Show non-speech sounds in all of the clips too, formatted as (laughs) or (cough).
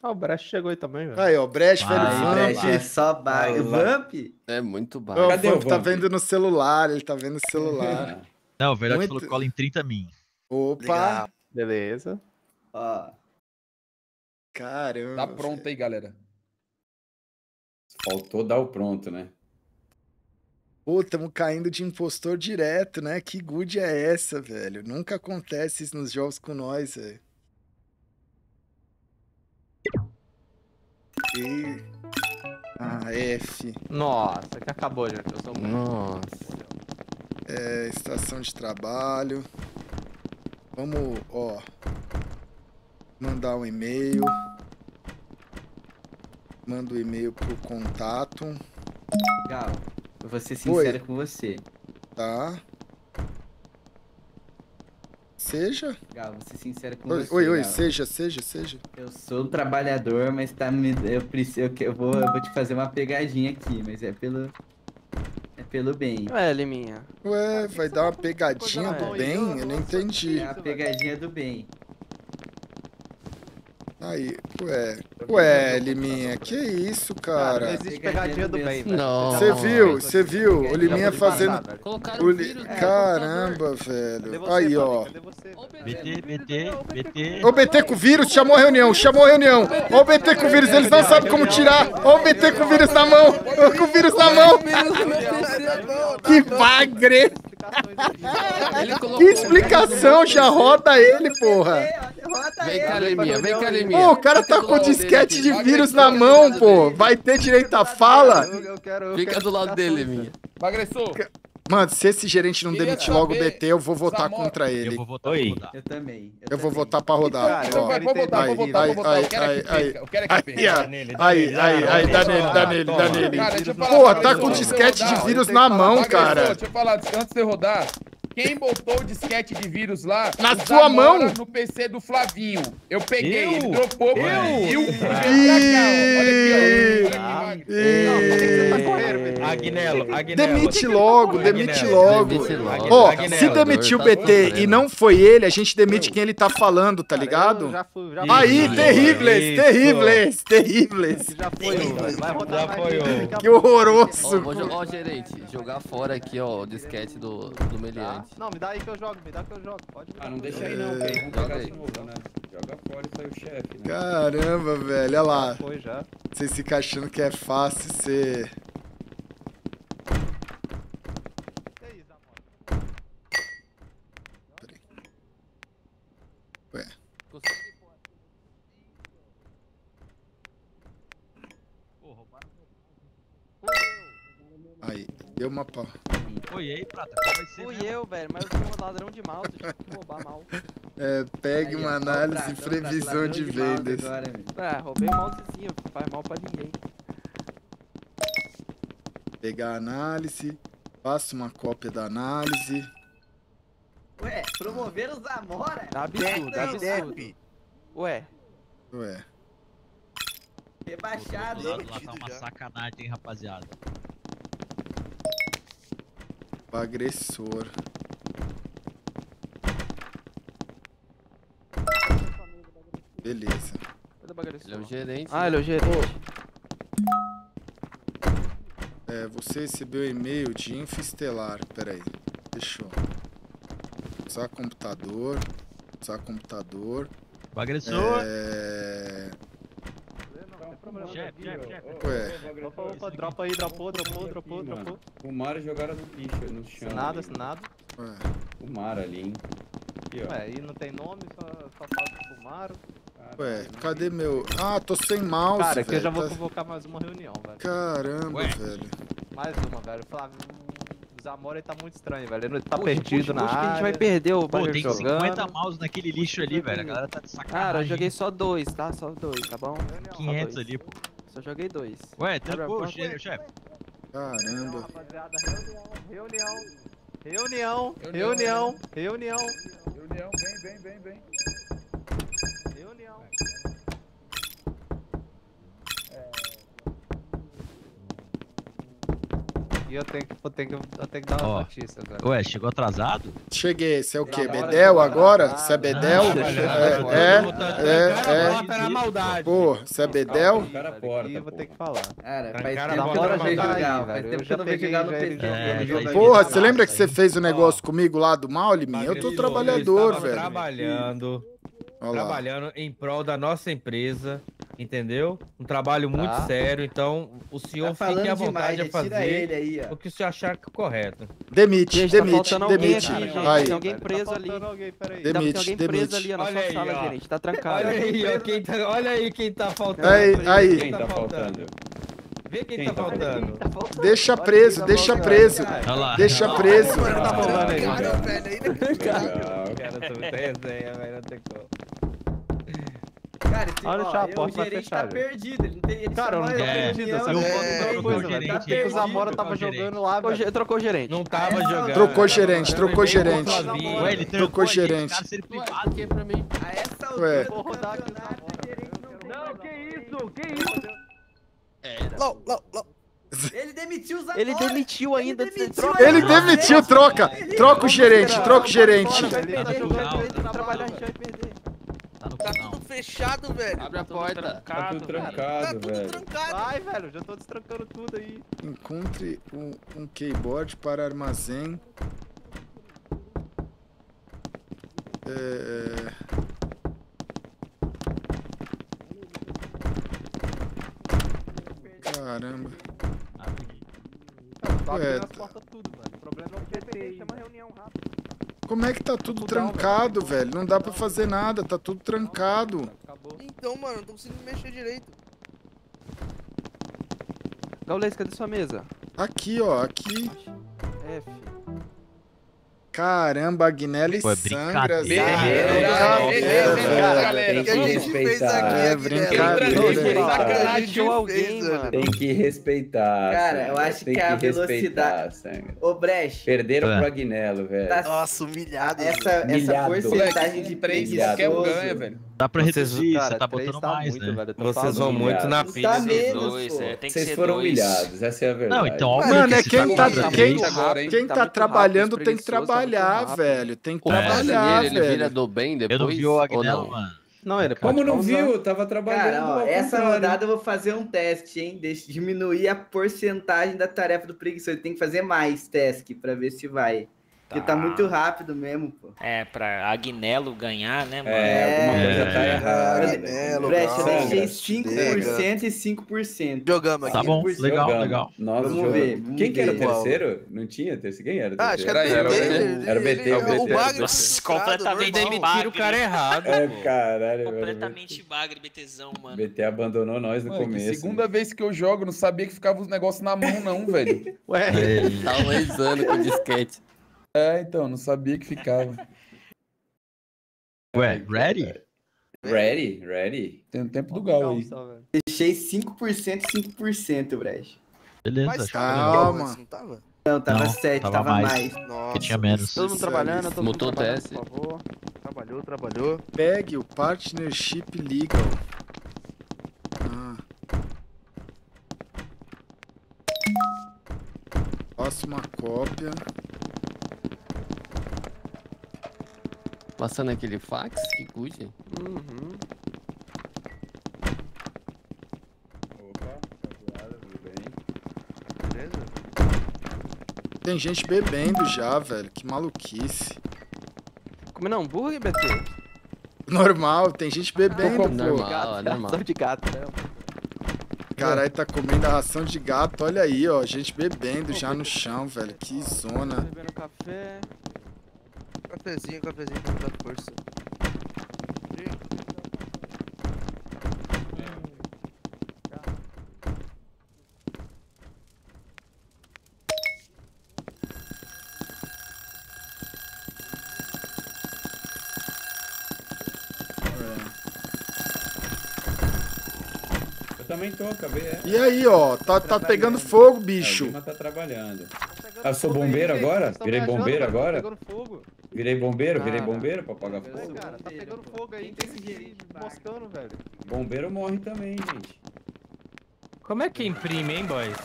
Ah, o Brecht chegou aí também, velho. Aí, ó, Brecht, velho Aí, Vamp. Brecht, é só baga. Vamp? É muito o Cadê o Vamp tá vendo no celular, ele tá vendo no celular. Não, o Velhote Muito- falou cola em 30 min. Opa! Beleza. Ó. Caramba. Tá pronto aí, galera. Faltou dar o pronto, né? Pô, tamo caindo de impostor direto, né? Que good é essa, velho? Nunca acontece isso nos jogos com nós, velho. E... Ah, F. Nossa, que acabou, gente. Eu sou muito. Nossa. É, estação de trabalho. Vamos, ó. Mandar um e-mail. Manda o e-mail pro contato, Gal, eu vou ser sincero com você. tá? Seja. Gal, vou ser sincero com Oi, você. oi, oi, Gal. seja, seja, seja. Eu sou um trabalhador, mas tá me. Eu preciso. Eu, que- eu vou, eu vou te fazer uma pegadinha aqui, mas é pelo. É pelo bem. Ué, Liminha. Ué, vai dar uma pegadinha do bem? eu- não entendi. É a pegadinha do bem. Aí, ué. Ué, Liminha, que isso, Cara, não existe pegadinha do bem, velho. Não. Você viu, você viu? O Liminha fazendo. O li- Caramba, velho. Aí, ó. BT, BT, BT. Ô, BT com vírus, chamou a reunião, chamou a reunião. Ó, o BT com vírus, eles não sabem como tirar. Ó, o BT com vírus na mão. Ó, Com vírus na mão. Que bagre. Que explicação, já roda ele, porra. Vem cá, Leminha, vem cá, Leminha. Pô, o cara tá com disquete de vírus na mão, pô. Vai ter direito à fala? Eu, eu quero. eu Fica do lado dele, Leminha. Agressor, Mano, se esse gerente não demitir logo o BT, eu vou votar Zamora- contra Eu ele. vou votar Oi. Eu também. Eu vou também. votar pra rodar. Cara, então vai, vou votar, vou votar, vou votar. Eu quero aí, que perca, eu quero que Aí, perca. Aí, aí, aí, dá nele, dá nele, dá nele. Eu Pô, tá com eu disquete de vírus na mão, cara. Deixa eu falar, antes de eu rodar. Quem botou o disquete de vírus lá? Na o sua mão? No PC do Flavinho. Eu peguei, Eu? ele dropou, Eu? E pra cá. Ih. Olha aqui, ó. Olha aqui, Ih. Não, por que você tá correndo, BT? Agnello, Agnello. Demite logo, demite Agnello. logo. Ó, Agnello, se demitir o tá BT e não foi ele, a gente demite quem ele tá falando, tá eu ligado? Já fui, já Aí, terríveis, terríveis, terríveis. Já foi, o, velho. Vai rodar Já foi, Que horroroso. Ó, ó, gerente, jogar fora aqui, ó, o disquete do, do Tá? meliante. Não, me dá aí que eu jogo, me dá que eu jogo. Pode Ah, não deixa aí não, aí vamos Joga pegar de novo, né? Joga fora e sai o chefe, né? Caramba, velho, olha lá. Foi já. Vocês ficam achando que é fácil ser. Aí, Deu uma pau. Oi, aí, Prata, qual vai ser? Fui mesmo? eu, velho, mas eu sou um ladrão de mouse, tive que roubar mal. (laughs) É, pegue uma análise e previsão de mouse vendas. agora. É, roubei o mousezinho, faz mal pra ninguém. Pegar a análise, faça uma cópia da análise. Ué, promover o Zamora? É absurdo, é absurdo. Ué, Ué, Do Rebaixado. lado lá tá uma sacanagem, hein, rapaziada. O agressor. Beleza. cadê o bagulho? Ele é o gerente. Ah, ele é o gerente. É, você recebeu e-mail de Infistelar. Pera aí. Fechou. Usar computador. Usar computador. O agressor. É... Chefe, chefe, chefe. Ué. Opa, opa, dropa aí, dropou, dropou, dropou, dropou. O Mara jogaram no lixo, no chão. Assinado. Ué. O Mara ali, hein? Ué, aí não tem nome, só, só falta fumaram. Caralho, Ué, cadê meu... Ah, tô sem mouse, Cara, aqui eu já vou Tá- convocar mais uma reunião, velho. Caramba, Ué. velho. Mais uma, velho. Flávio, o Zamora tá muito estranho, velho. Ele tá Puxa, perdido puxa, na puxa, que a gente vai perder o Pô, tem jogando. 50 mouse naquele lixo ali, velho. A galera tá de sacanagem. Cara, eu joguei só dois, tá? Só dois, tá bom? Só 500 dois. ali, pô. Só joguei dois. Ué, trancou o chefe. Caramba. Rapaziada, reunião, reunião, reunião, Reunião, reunião, reunião, Reunião, vem, vem, vem, vem. reunião. E eu tenho que, eu tenho que, eu tenho que dar uma Ó. notícia agora. Ué, chegou atrasado? Cheguei, você é o quê? Bedel agora? Você é Bedel? É, é, é. Bota na maldade. Pô, você é Bedel? Cara, porta, eu vou ter que falar. Cara, faz Trancaram tempo que eu não vejo na maldade, jogar. velho. Faz Eu tempo que já eu não vejo peguei jogar no já PC. É, eu já jogo entendi. Porra, você lembra que você fez o negócio comigo lá do Maulimi? Eu tô trabalhador, velho. trabalhando, Olha lá. trabalhando em prol da nossa empresa, entendeu? Um trabalho muito Tá. sério, então o senhor Tá fique à falando demais, vontade a fazer aí, o que o senhor achar correto. Demite, Gente, tá demite, faltando alguém demite. Aí, Tem alguém Velho, preso tá ali. faltando alguém, peraí. Demite. Tem alguém preso demite. ali na Olha sua aí, sala, ó. gerente. Tá trancado. Olha aí, ó, quem tá, olha aí quem tá faltando. Aí, aí. Quem tá faltando? Vê quem, Quem tá tá faltando. Deixa preso, deixa preso. Olha lá. Deixa preso. Tá rolando aí, mano. Cara, tu tem resenha, velho, não tem como. Cara, esse, Olha, ó, deixa a eu- porta vai fechar, tá perdido. Ele não tem, ele Cara, eu não tô perdido, é, vou contar uma ele coisa, tá velho. que o. Zamora tava Trocou o gerente. jogando lá, Trocou, o gerente. Não tava jogando. Trocou gerente, trocou gerente. Ué, ele Trocou gerente. mim? A essa Ué. altura do campeonato, gerente não Não, que isso? Que isso? Não, não, não. Ele demitiu o Zamora. Ele demitiu ainda. Ele demitiu troca. Ele demitiu, troca. Troca o gerente, troca o gerente. Vai Tá perder, no jogando final. direito de Tá Tá final. tudo fechado, velho. Abre a porta. Tá tudo Tá trancado, tudo velho. trancado. Vai, velho, já tô destrancando tudo aí. Encontre um, um keyboard para armazém. É... Caramba. Tá Ué, abrindo as portas tudo, velho. O problema é o PT. Chama reunião rápido. Como é que tá tudo trancado, velho? Não dá pra fazer nada, tá tudo trancado. Acabou. Então, mano, não tô conseguindo mexer direito. Gaules, cadê sua mesa? Aqui, ó, aqui. F. Caramba, Agnelli é sangra. brincadeira. O que a gente fez aqui, É brincadeira. Tem que respeitar. Cara, eu acho que a velocidade- Sangra. Ô, Brecht, Perderam É. pro Agnello, velho. tá- Nossa, humilhado. essa, porcentagem de um preguiçoso. ganha, velho. Dá pra Vocês- reduzir, você Cara, tá três botando tá mais, muito, né? velho. Vocês vão falando. muito na Tá pilha. menos, dois, é, tem que Vocês ser foram dois. humilhados, essa é a verdade. Não, então, Mano, é que quem tá, for quem, hein? quem Tá tá trabalhando rápido, tem que tá trabalhar, velho. Tem que É, trabalhar, ele vira velho. do bem depois? Eu não vi o ou Agnello, não? mano. Não, ele Como não pausar. viu? Tava trabalhando. Cara, ó, essa contrário. rodada eu vou fazer um teste, hein? Deixa diminuir a porcentagem da tarefa do preguiçoso. Ele tem que fazer mais task pra ver se vai. Porque tá Tá. muito rápido mesmo, pô. É, pra Agnello ganhar, né, mano? É, alguma É. coisa tá errada. Agnello, Brecht, eu deixei 5% e 5%. Jogamos aqui. Tá bom, 5%. legal, Jogamos. legal. Nós Vamos jogamos. ver, vamos Quem que era o ver. terceiro? Não tinha terceiro? Quem era o Ah, acho que terceiro? era Era BT. ele- era o BT, ele- o BT. O bagre Nossa, completamente. Demitiram o cara errado. É, caralho, velho. Completamente bagre, BTzão, mano. BT abandonou nós no começo. segunda vez que eu jogo, não sabia que ficava os negócios na mão, não, velho. Ué, Ei, Tava rezando com o disquete. É, então, não sabia que ficava. Ué, ready? Ready? Ready? Tem o tempo do Gal aí. Deixei 5% e 5%, Brecht. Beleza, Mas. Calma. não tava? Não, tava Não, 7, tava tava, mais. mais. Nossa. Tinha menos. Todo mundo trabalhando, todo mundo Mutou o trabalhando, TS. por favor. Trabalhou, trabalhou. Pegue o Partnership Legal. Ah. Faça uma cópia. Passando aquele fax, que cuide. Uhum. Opa, tudo bem? Beleza? Tem gente bebendo já, velho. Que maluquice. Comendo hambúrguer, BT? Normal, tem gente bebendo, pô. Normal, normal. Ração de gato, né? Caralho, tá comendo a ração de gato. Olha aí, ó. Gente bebendo já no chão, velho. Que zona. Bebendo café. Cafezinho, cafezinho pra me dar força. Eu também tô, acabei. É. E aí, ó. Tá, tá pegando fogo, É, o bicho. Tá trabalhando. Tá Ah, sou bombeiro agora? Virei bombeiro tá agora? pegando fogo. Virei bombeiro, virei Cara. bombeiro pra apagar fogo. cara, tá pegando fogo aí, tem esse gente moscando, velho. Bombeiro morre também, gente. Como é que imprime, hein, boys?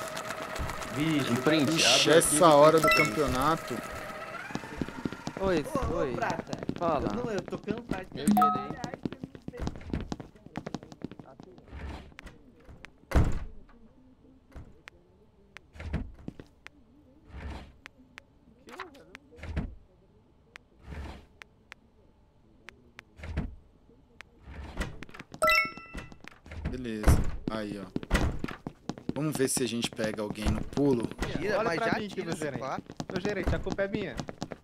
Vixe, Print. Ixi, abre essa aqui, hora do campeonato. Oi, Ô, ô, oi. Prata. Fala. Eu, não, eu tô cansado. Meu gerente. Beleza. Aí, ó. Vamos ver se a gente pega alguém no pulo. Tira, Olha mas pra já mim tira gerente. pá. Meu gerente, a culpa é minha.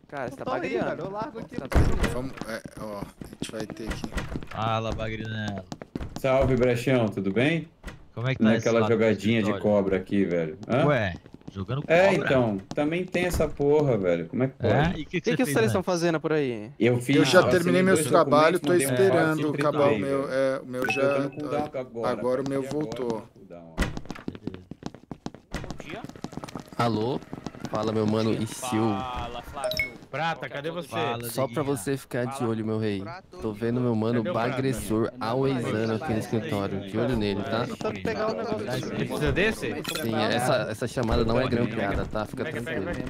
Cara, você tá velho, eu largo aqui. Tá. Vamos, é, ó, a gente vai ter que. Fala, Bagrinelo. Salve, Brechão, tudo bem? Como é que tá esse Naquela jogadinha de escritório? cobra aqui, velho. Hã? Ué, jogando cobra. É, então, também tem essa porra, velho. Como é que pode? É? E o que, O que, que, vocês estão fazendo por aí? Eu fiz. Eu já assinei terminei meus dois trabalhos, tô esperando e acabar o meu. É, o meu Eu já. cooldown agora, agora o meu voltou. Bom dia. Alô? Fala, meu mano Istil. Fala, Flávio. Prata, cadê você? Fala, Só pra você ficar de olho, meu rei. Tô vendo meu mano Cadê bagressor alwaysando aqui no escritório. De olho nele, tá? Esse- Precisa desse? Sim, essa, essa chamada não é grampeada, tá? Fica Pega, pega, tranquilo.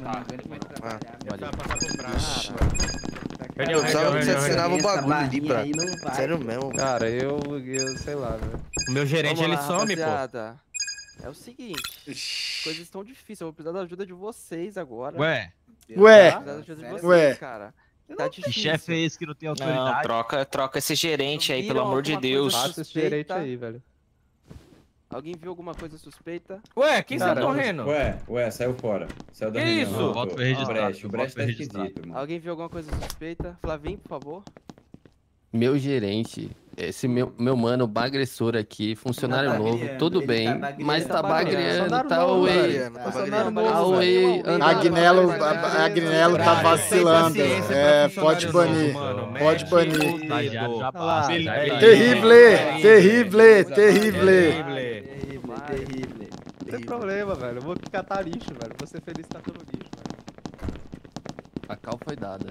pega. Ah. Valeu. Reunião, Eu precisava que você assinava o bagulho ali, barrinha pra. aí não vai. Sério mesmo. Cara, eu, eu sei lá, velho. O meu gerente, ele some, pô. É o seguinte, coisas estão difíceis. Eu vou precisar da ajuda de vocês agora. Ué, Ué, Vou precisar da ajuda de vocês, Ué. cara. Tá que chefe é esse que não tem Não, autoridade? troca, troca esse gerente aí, pelo amor de Deus. Passa esse gerente aí, velho. Alguém viu alguma coisa suspeita? Ué, quem Cara, tá correndo? Ué, ué, saiu fora. Saiu da Que reunião. isso? foi registrado, O Brecht, o voto Brecht foi tá registrado. esquisito, mano. Alguém viu alguma coisa suspeita? Flavinho, por favor. Meu gerente, esse meu, meu mano bagressor aqui, funcionário Tá novo, tudo ele bem, tá mas tá Tá bagreando. tá away. Tá tá. Away, Agnello. Agnello tá Cara, vacilando. É, pode banir. Pode banir. é terrível. Terrível. Terrível, terrível. Não tem problema, velho. Eu vou catar lixo, velho. Vou ser feliz catando lixo, velho. A cal foi dada.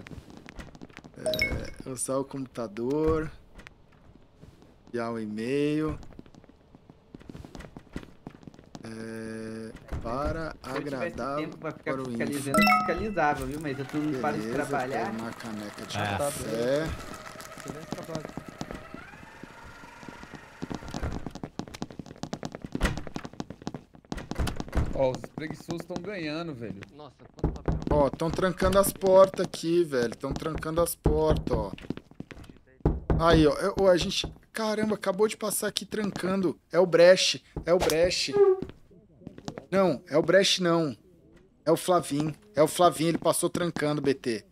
Usar o computador. Enviar o e-mail. É, para eu agradar tempo pra ficar para o fiscalizando, eu fiscalizava, viu? Mas eu tô não paro de trabalhar. tomar caneca de É. café. Ó, os preguiçosos estão ganhando, velho. Nossa, quanto papel. Ó, estão trancando as portas aqui, velho. Estão trancando as portas, ó. Aí, ó. ó, a gente. Caramba, acabou de passar aqui trancando. É o Brecht. É o Brecht. Não, é o Brecht não. É o Flavim. É o Flavim, ele passou trancando, BT.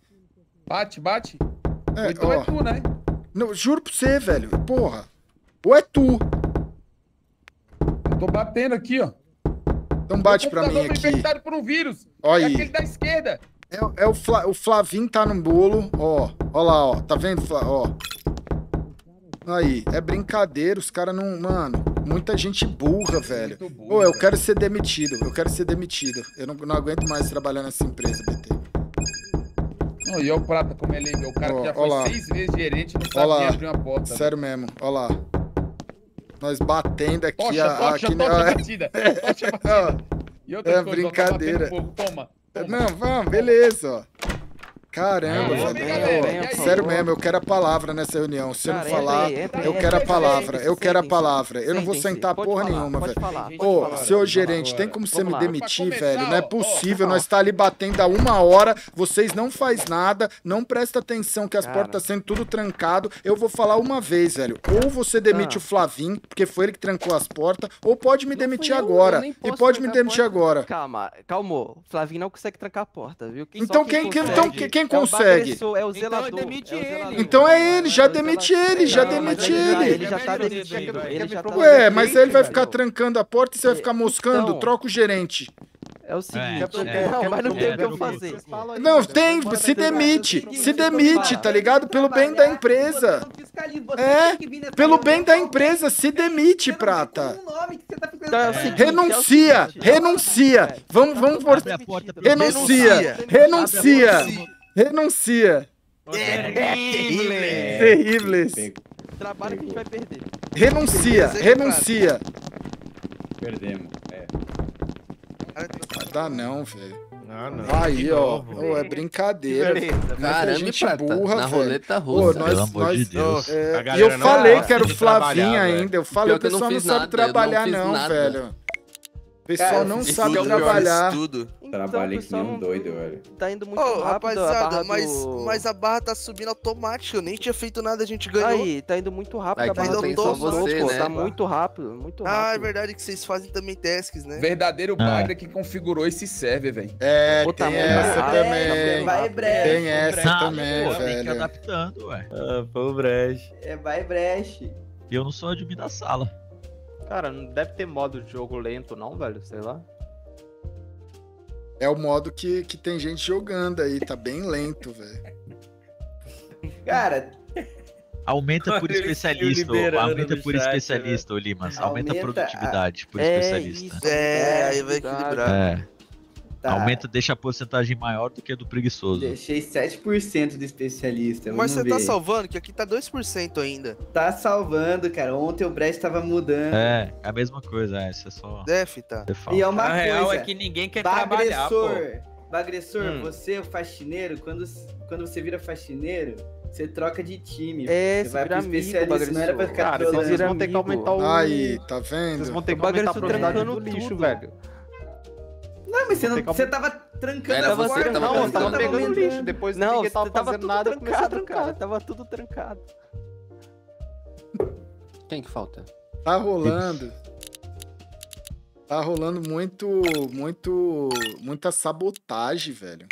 Bate, bate. É, então ó. é tu, né? Não, juro pra você, velho. Porra. Ou é tu. Eu tô batendo aqui, ó. Então bate pra mim foi aqui. infectado por um vírus. Ó É aí. aquele da esquerda. É, é o, Fla, o Flavim tá no bolo, ó. Ó lá, ó. Tá vendo, Fla, ó. Aí, é brincadeira, os caras não. Mano, muita gente burra, velho. Ô, eu velho. quero ser demitido, eu quero ser demitido. Eu não, não aguento mais trabalhar nessa empresa, BT. Não, e é o Prata, como ele é o cara Ó, que já foi lá. seis vezes gerente não sabe lá. nem abrir uma porta. Sério mesmo, ó lá. Nós batendo aqui Tocha, a. tocha, aqui, tocha (laughs) batida. Tocha batida. E outra É coisa, ó, tá brincadeira. toma. Não, vamos, beleza, ó. Caramba, É, velho. sério mesmo, eu quero a palavra nessa reunião. Se eu não Cara, entra falar, aí, entra aí, eu quero a palavra. Eu quero a palavra. Eu não vou sentar porra falar, nenhuma, velho. falar, Ô, falar. seu gerente, tem como você me demitir, velho? Não é possível. Nós tá ali batendo há uma hora, vocês não faz nada, não presta atenção que as Cara. portas sendo tudo trancado. Eu vou falar uma vez, velho. Ou você demite Ah. o Flavim, porque foi ele que trancou as portas, ou pode me demitir agora. E pode me demitir agora. Calma, calmou. Flavinho não consegue trancar a porta, viu? Então quem- quem- então quem- quem é o consegue? bagressor, É o Então zelador. demite é ele. zelador. Então é ele, já É demite zelador. ele, já demite ele ele. Já tá demitido. Ele já tá Ué, mas aí ele vai ficar trancando a porta e você vai ficar moscando, Então. troca o gerente. É o seguinte, É, não, é. mas não tem o que eu É. fazer. Não, tem, se demite, se demite, tá ligado? Pelo bem da empresa. Não É, Pelo bem da empresa, se demite, não prata. tá Então é Renuncia, é seguinte. renuncia. Vamos, vamos por... Renuncia, renuncia, renuncia. Terríveis. Trabalho que a gente vai perder. Renuncia, renuncia. Perdemos. É. Tá- Dá não, velho. Ah, não. Aí, ó. é brincadeira. Beleza, Não é Caramba, gente Prata, burra, na velho. roleta Pô, russa. nós, Pelo amor nós, de Deus. é, e eu não falei que era o Flavinho ainda. Eu falei, o não pessoal não sabe nada, não trabalhar, não, nada. velho. O pessoal Cara, não sabe é trabalhar. Tudo. Trabalhei que nem um não- doido, velho. Tá indo muito Ô, rápido a rapaziada, barra mas, do... mas a barra tá subindo automático. Eu nem tinha feito nada, a gente ganhou. Aí, tá indo muito rápido Vai a que barra não do tem Todos, só você, pô, né? Tá muito rápido, muito ah, é rápido. verdade que vocês fazem também tasks, né? Verdadeiro Ah. Que configurou esse server, velho. É, Pô, tá tem essa rápido, também. Vai breche. Tem essa também, pô, Tem que ir velho. adaptando, ué. Ah, pô, breche. É, vai breche. E eu não sou admin da sala. Cara, não deve ter modo de jogo lento, não, velho. Sei lá. É o modo que, que tem gente jogando aí, tá bem lento, velho. Cara, Aumenta por especialista, aumenta no por chat, especialista, ô Limas. Aumenta, Aumenta a produtividade por É especialista. isso. É, aí vai equilibrar. É, tá. aumenta, deixa a porcentagem maior do que a do preguiçoso. Deixei 7% do especialista. Mas você tá ver. salvando, que aqui tá 2% ainda. Tá salvando, cara. Ontem o breche tava mudando. É, é a mesma coisa, é, isso é só Def, tá. default. E é uma A real coisa. é que ninguém quer trabalhar, pô. Bagressor, Bagressor, Hum. você, o faxineiro, quando, quando você vira faxineiro, você troca de time. É, você você vai pro amigo, especialista, não era pra Bagressor. ficar Cara, vocês vão ter que aumentar o. Aí, tá Vocês vendo? vão ter que aumentar a probabilidade do lixo, tudo. velho. Não, mas você, não, você tava trancando Era a você porta. que tava Não, eu tava pegando lixo. Depois Não, ninguém tava tava fazendo tudo nada, trancado, trancar. cara. Tava tudo trancado. Quem que falta? Tá rolando. Tá rolando muito, muito, muita sabotagem, velho.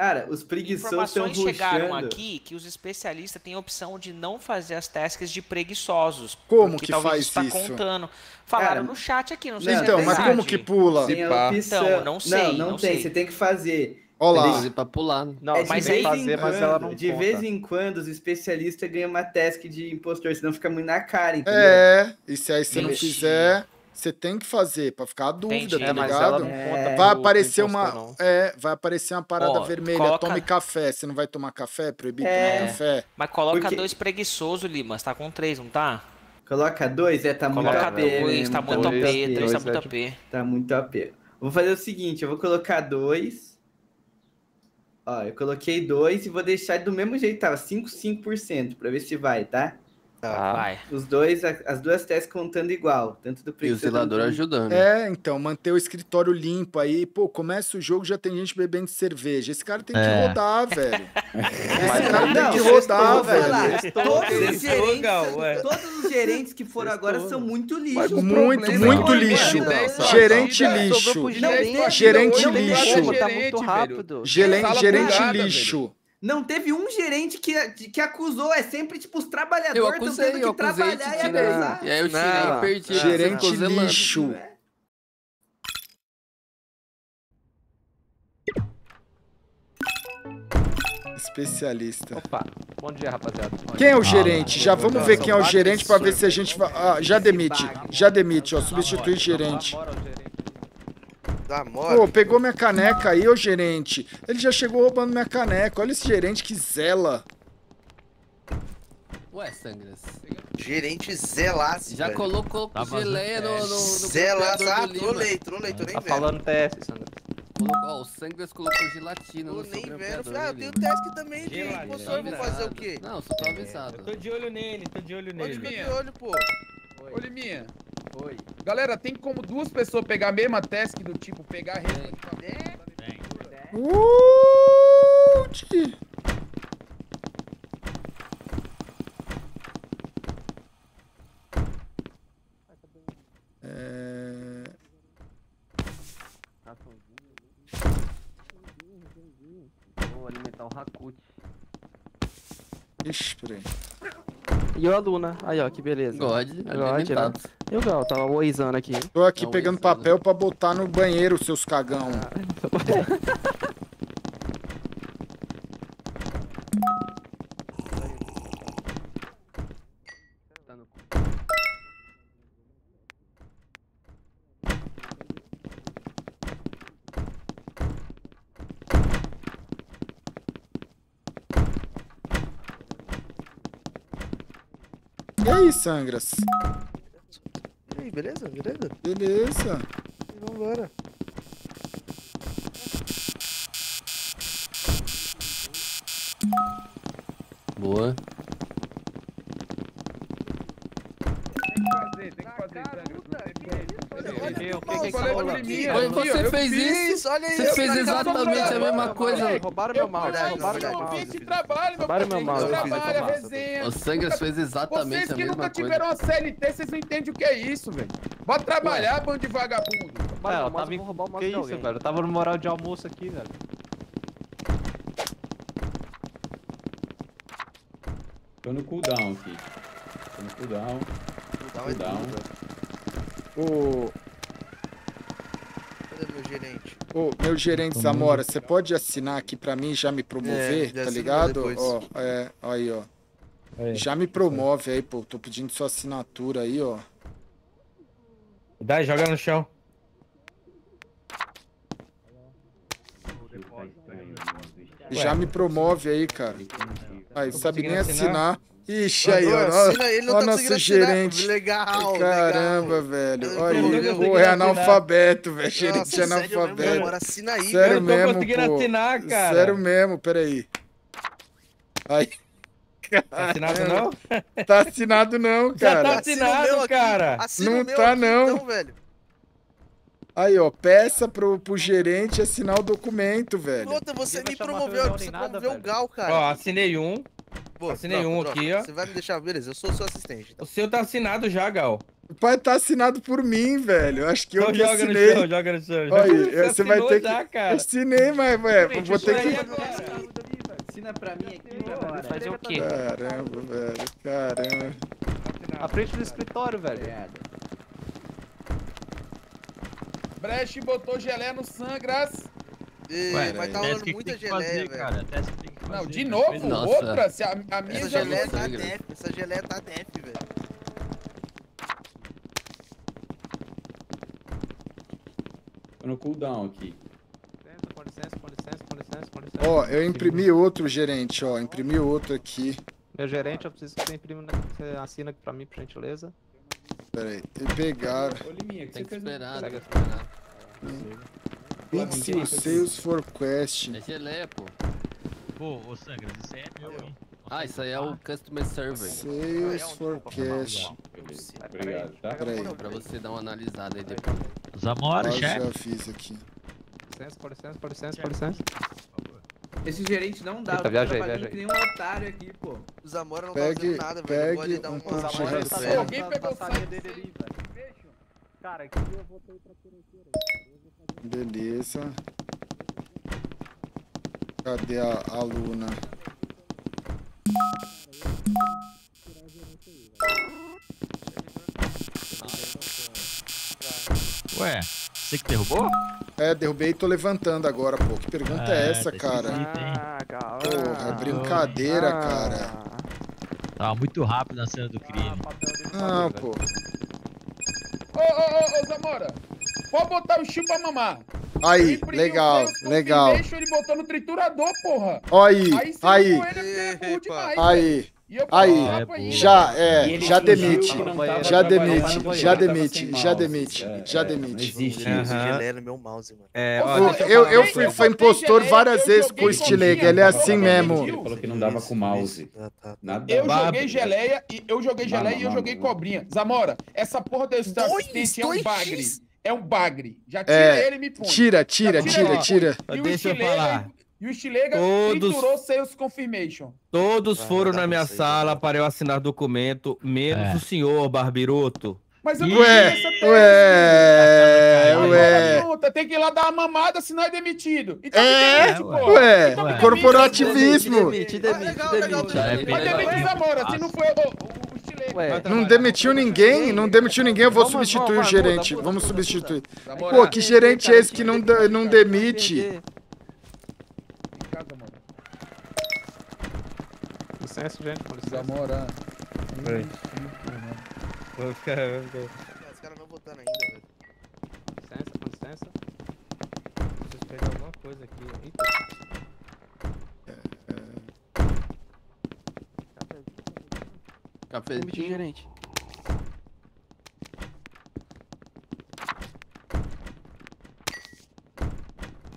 Cara, os preguiçosos estão Informações chegaram ruxando. aqui que os especialistas têm a opção de não fazer as tasks de preguiçosos. Como que faz está isso? contando. Falaram Cara, no chat aqui, não sei não, se é Então, mas como que pula? Tem a opção. Então, não sei, Não, não, não tem. sei. Você tem que fazer. Olha lá. Fazer pra pular. né? Não, É mas tem aí- que fazer, mas ela não de conta. vez em quando, os especialistas ganham uma task de impostor, senão fica muito na cara, entendeu? É, e se aí você não fizer, você tem que fazer, pra ficar a dúvida, Entendi. tá É, ligado? É. Vai aparecer uma. É, vai aparecer uma parada Ó, vermelha. coloca- Tome café. Você não vai tomar café? Proibido É. tomar café? Mas coloca Porque- dois preguiçosos, Limas. Tá com três, não tá? Coloca dois, é, tá muito Coloca AP. dois, mesmo, tá muito dois, AP, dois tá dois muito AP. Tá muito AP. Vou fazer o seguinte, eu vou colocar dois. Ó, eu coloquei dois e vou deixar do mesmo jeito, tava 5, 5%, pra ver se vai, tá? Tá. Vai. Os dois, as duas testes contando igual, tanto do E o zelador quanto do- ajudando. É, então, manter o escritório limpo aí. Pô, começa o jogo já tem gente bebendo cerveja. Esse cara tem que É. rodar, velho. (laughs) Esse cara Não, tem que rodar, velho. Todos os, gerentes, todos os gerentes que foram agora são muito lixo. Muito, problema muito que lixo. Gerente lixo. Gerente. lixo. Tá Gerente, lixo. Não teve um gerente que, que acusou, é sempre tipo os Eu trabalhadores estão acusei, tendo que eu acusei trabalhar e acusar. E aí eu tirei Não, e perdi. Gerente zelando. lixo. Especialista. Opa, bom dia, rapaziada. Quem é o gerente? Já vamos ver quem é o gerente pra ver se a gente vai. Ah, já demite. Já demite, ó. Substituir gerente. Bora, gerente. Da mora. Pô, pegou minha caneca aí, ô gerente. Ele já chegou roubando minha caneca. Olha esse gerente que zela. Ué, Sangras. Gerente zelaço. Já velho. colocou Tá geleia no, no, no bloqueador Ah, trolei, trolei, tô nem Tá vendo. falando TS. Colocou- ó, o Sangras colocou gelatina Tô no nem vendo. Ah, eu tenho task também impostor, eu vou fazer o quê? Não, só tô avisado. Eu tô de olho nele, tô de olho Onde nele. que eu Minha. de olho, pô? Ô, Liminha. Oi. Galera, tem como duas pessoas pegar a mesma task do tipo pegar a rede? Uh, tch. É... Vou alimentar o Rakut. Ixi, peraí. E o Aluna. Aí, ó, que beleza. God, God, alimentado. E o Gal, tava oizando aqui. Tô aqui Não, pegando né? papel pra botar no banheiro, seus cagão. (laughs) Tá no cu. E aí, Sangras? E aí, beleza? Beleza? Beleza. Vambora. Boa. Ó, você eu fez fiz. isso? olha aí. Você os fez caras tão exatamente a mesma coisa. Roubaram meu mouse, roubaram meu eu mouse. Roubaram meu mouse, massa. resenha. O Sangras fez exatamente Vocês a que nunca mesma coisa. tiveram uma CLT, vocês não entendem o que é isso, velho. Bota trabalhar, bando de vagabundo. É, eu tava em... vou roubar o mouse Que isso, velho? Eu tava no moral de almoço aqui, velho. Tô no cooldown aqui. Tô no cooldown. Dá uma Cooldown. Ô, Cadê meu gerente? ô, meu gerente Zamora, você pode assinar aqui pra mim e já me promover, É, tá ligado? Ó, é, aí, ó. Já me promove aí, pô. Tô pedindo sua assinatura aí, ó. Dá, joga no chão. Já me promove aí, cara. Aí, sabe nem assinar? assinar. Ixi, aí, ó. Assina, ele não ó tá nosso conseguindo assinar. gerente. Legal, Caramba, legal. velho. Olha consegui Pô, é analfabeto, velho. Gerente Nossa, sério mesmo, analfabeto. Zamora, assina aí, Sério eu não tô mesmo, conseguindo pô. assinar, cara. Sério mesmo, peraí. Aí. Tá assinado não? Tá assinado não, (laughs) Já tá cara. Assina o meu assinado, cara. Assina Não tá, aqui, não. Então, velho. Aí, ó, peça pro, pro gerente assinar o documento, velho. Puta, você me promoveu, você nem nada, promoveu o. Gal, cara. Ó, assinei um. Pô, assinei troca, um troca. aqui, ó. Você vai me deixar, beleza, eu sou seu assistente. Então. O seu tá assinado já, Gal. O pai tá assinado por mim, velho. Acho que eu Então que joga no assinei. chão, joga no chão. Olha (laughs) aí, você vai ter que. já, Eu cara. assinei, mas, velho, vou ter que. agora. Assina pra mim aqui agora. Fazer o quê? Caramba, velho. Caramba. À frente do escritório, velho. Brecht botou gelé no Sangras. Ué, mas tá rolando muita geleia, fazer, velho. Não, de novo? Nossa. Outra? Se a, a minha Essa geleia tá def, essa geleia tá def, velho. Tô no cooldown aqui. Com licença, com licença, com licença, com licença. Ó, eu imprimi outro, gerente, ó. Imprimi outro aqui. Meu gerente, eu preciso que você imprima, né? Você assina aqui pra mim, por gentileza. Pera aí. Pegaram. Ô, Liminha, que Tem você que fez? esperar, tem que esperar. Pixel Sales for Quest. É geleia, pô. Pô, ô Sangras, isso aí é meu, hein? Ah, isso aí é o Customer Survey. Sales for Cash. Beleza. Obrigado, tá? Pera aí. Pra você dar uma analisada aí depois. Zamora, Eu chefe. já fiz aqui. Licença, licença, licença. Esse gerente não dá. Eita, eu tô viajei, viajei. que nem um otário aqui, pô. O Zamora não tá Pegue- fazendo nada, velho. Eu vou ali pegue dar um ponto de tá sério. Alguém pegou o site dele ali, velho. Cara, aqui eu vou ter pra Beleza. Cadê a aluna? Ué, você que derrubou? É, derrubei e tô levantando agora, pô. Que pergunta é Ah, essa, tá cara? Ah, calma. Porra, é brincadeira, Ah. cara. Tava muito rápido na cena do crime. Não, pô. Ô, ô, ô, ô, Zamora. Pode botar o chip pra mamar. Aí, legal, legal. Confirmation, Ele botou no triturador, porra. Ó aí, Aí, aí, ele, é demais, aí. Aí, Já, é, ele já demite. Já demite, já demite, já demite, já demite. É, deixa Eu, eu fui, foi botei impostor várias vezes com o Stilega, ele é assim mesmo. combinha. Falou que não dava com mouse. Tá, tá. Nada. Eu joguei geleia e eu joguei geleia e eu joguei cobrinha. Zamora, essa porra Dois, assistente é um bagre. É um bagre. Já tira É, ele e me põe. Tira, tira, tira, tira. E o Deixa eu falar. E o Stilega Todos- triturou Sales Confirmation. Todos Vai, foram na minha sala para eu assinar documento, menos É. o senhor, Barbiroto. Mas eu não Ué, tenho essa ué, ué. junta, Tem que ir lá dar uma mamada, senão é demitido. Então É, demite, ué. pô. Ué, Então me demite, corporativismo. Demite, demite, demite. É. Mas demite Zamora, se não foi o, o, o Stilega. Ué, Não demitiu ninguém, não demitiu ninguém, eu vou Vamos, substituir o vamos, gerente, muda, vamos muda, substituir. Zamora, Pô, que gerente é esse que não, não demite? Vem cá, Zamora. Licença, gente, com licença. Zamora. Peraí. Vou ficar- vou ficar- Os caras não votaram ainda, velho. Licença, com licença. Preciso pegar alguma coisa aqui. Eita. Cafezinho. gerente.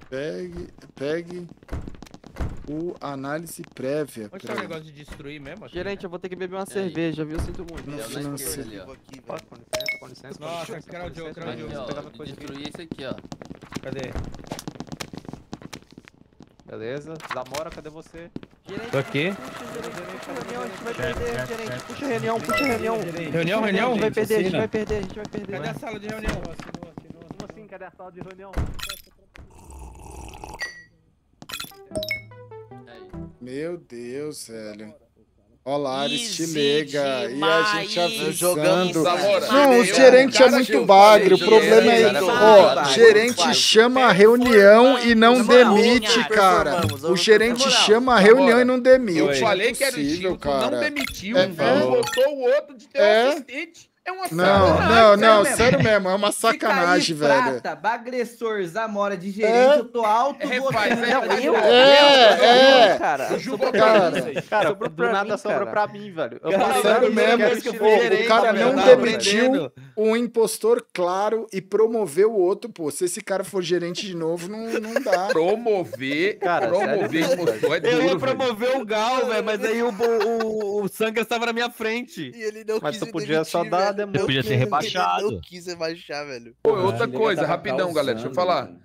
Pegue, pegue o análise prévia. Onde tá o negócio de destruir mesmo? Assim, gerente, né? eu vou ter que beber uma e cerveja, aí? viu? Sinto muito. Não, não, não sei. Ali, ó. Aqui, com licença, com licença. Nossa, esse cara é o Diogo, cara é o Diogo. Destruir esse aqui, ó. Cadê? Beleza. Zamora, cadê você? Tô aqui. puxa, a reunião, a gente vai Chefe, perder, chefe, gerente. chefe. Puxa a reunião, puxa a reunião. Reunião, A reunião? gente vai perder, a gente vai perder, a gente vai perder. Cadê a sala de reunião? Como assim? Cadê a sala de reunião? Meu Deus, velho. Olá, liga. E a gente avisando. Não, o gerente é cara muito bagre. O problema é. gerente, Ó, gerente chama a reunião e não demite, cara. cara. O gerente chama a reunião e não demite. Eu falei que era o Chico, não cara. demitiu. É, um é. botou o outro de teu É. assistente. É uma Não, sacanagem, não, não, sério sério mesmo. É uma sacanagem, velho. Prata, bagressor, Zamora de gerente, É. eu tô alto, É, você faz, é, Não, eu? É, é. cara. O Ju botou Cara, isso aí. Cara, Sobrou do pra nada mim, sobrou cara. pra mim, velho. Eu Cara, sério "Não, eu mesmo, o o cara não demitiu aprendendo." um impostor claro e promoveu o outro, pô. Se esse cara for gerente de novo, não, não dá. Promover, Cara, promover sério impostor é duro, Eu ia velho. promover o Gal, velho, mas aí o, o, o Sangas estava na minha frente. E ele não Mas quis tu podia só dar velho. a demora. Não Podia ser rebaixado. Não quis rebaixar, velho. Pô, outra coisa, rapidão, galera, deixa eu falar. velho.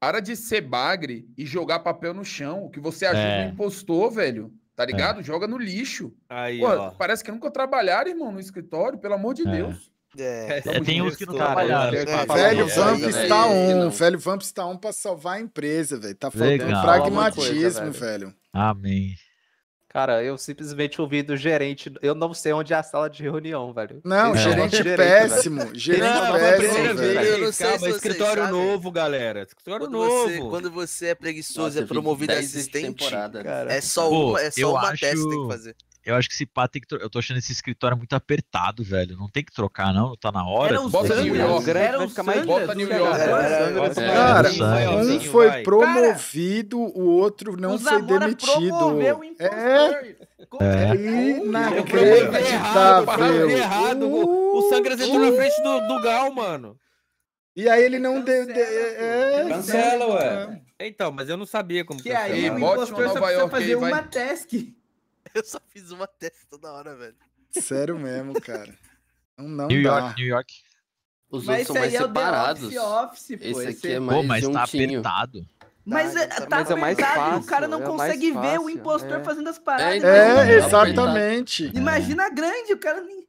Para de ser bagre e jogar papel no chão. O que você ajuda É. o impostor, velho. Tá ligado? Joga no lixo. Aí, Pô, ó. parece que nunca trabalharam, irmão, no escritório, pelo amor de É. Deus. É. É, tem uns que não trabalharam. eu- é, Velho. Vamp está velho, um. Velho Vamp está um pra salvar a empresa, velho. Tá faltando Legal. pragmatismo, coisa, velho. Amém. Cara, eu simplesmente ouvi do gerente. Eu não sei onde é a sala de reunião, velho. Não, gerente negócio de péssimo. Gerente Não, a péssimo, vez. Eu não sei Calma, se escritório sabem. novo, galera. Escritório Quando você, novo. quando você é preguiçoso Nossa, e é vi promovido a 10 vezes assistente, é só Pô, uma, é só uma acho- teste que tem que fazer. Eu acho que esse pá tem que. tro- Eu tô achando esse escritório muito apertado, velho. Não tem que trocar, não. Tá na hora. Era um Bota New York. era Era um mais Bota New cara. York. Era- era- Sanders, era- é, Cara, um foi promovido, o outro não foi demitido. promoveu o É É. promovi Inacreditável. errado. O, Sangas entrou na frente do, do Gal, mano. E aí ele não deu. de- é, Cancela, ué. Então, mas eu não sabia como Que aí Ei, o impostor só precisa fazer aí, uma task. (laughs) Eu só fiz uma teste toda hora, velho. Sério mesmo, cara. Não, não New dá. York, New York. Os Mas outros são mais é separados. Office Office, pô. Esse Esse aqui é é- mais Pô, mas tá juntinho. apertado. Mas, é- Tá, tá mas é mais o cara fácil, não é consegue ver o fácil, impostor é. fazendo as paradas. então, É, imagina, exatamente. imagina grande, o cara nem...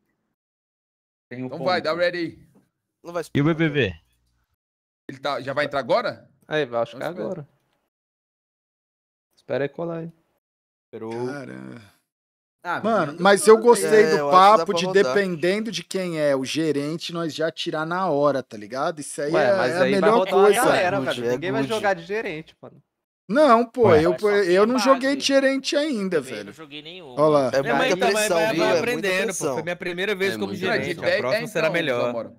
Tem um Então ponto. vai, dá ready aí. Não vai E o BBB? Ele tá, já vai entrar agora? Aí, eu acho que é agora. Espera aí colar aí. Caramba. Ah, Mano, mas eu gostei É, do papo de rodar. dependendo de quem é o gerente, nós já tirar na hora, tá ligado? Isso aí Ué, é, mas é a melhor coisa. a galera, Good, velho. Ninguém vai jogar de gerente, mano. Não, pô, Ué. eu, eu não base. joguei de gerente ainda, Eu velho. não joguei nenhum. Olha lá. É muita então, mas pressão, vai, viu? É muita aprendendo, pô. pressão. Foi minha primeira vez É como gerente. A 10, próxima é, será então, melhor.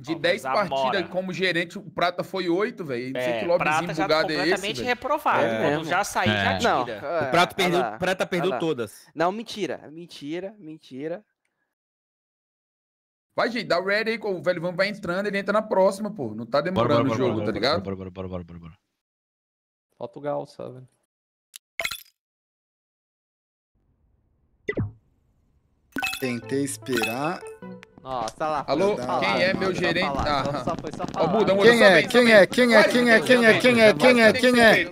De Ó, 10 Zamora. partidas como gerente, o Prata foi 8, velho. Não sei É, que Prata lobbyzinho já bugado é esse, completamente velho. reprovado. É Quando já sair, É. já Não, tira. O Prato é, perdeu, olha lá, Prata perdeu todas. Não, mentira, mentira, mentira. Vai, gente, dá ready aí, o velho Vamp vai entrando, ele entra na próxima, pô. Não tá demorando bora, o bora, jogo, bora, tá ligado? Bora, bora, bora, bora, bora, bora. Falta o Gal só, Tentei esperar. Nossa, tá lá. Alô, quem é meu gerente? Ah. só foi só falar. Quem é? Quem é? Quem é? Quem é? Quem é? Quem é? Quem é? Quem é?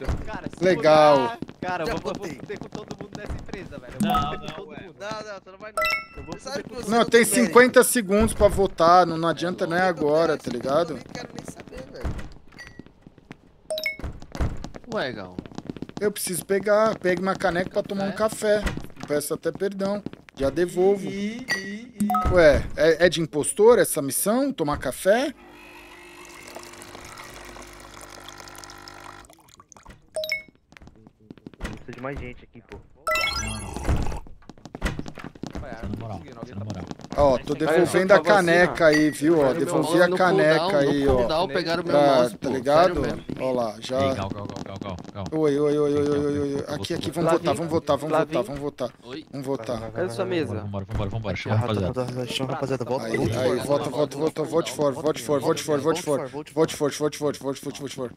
Legal. Cara, eu vou, eu fuder com todo mundo nessa empresa, velho. Eu Não, não. Não, não, você não vai não. Eu Não, tem tem mérito. 50 segundos pra votar, não, não adianta, não é agora, tá Eu ligado? nem quero nem saber, velho. Ué, Gal. Eu preciso pegar, pegue uma caneca pra tomar um café. Peço até perdão, já devolvo. Ué, é, é de impostor essa missão? Tomar café? Precisa de mais gente aqui, pô. Ó, tô devolvendo a caneca aí, viu? Ó, devolvi a caneca aí, ó. Pra, tá ligado? Ó lá, já. Oi, oi, oi, oi, oi, oi, Aqui, aqui, vamos votar, vamos votar, vamos votar, vamos votar. Vamos votar. Cadê sua mesa? Vambora, vambora, vambora. Chama rapaziada. Chama rapaziada, volta. Aí, aí, vota, vota, vota, vote for, vote for, vote for, vote for. Vote for, vote for, vote for, vote for.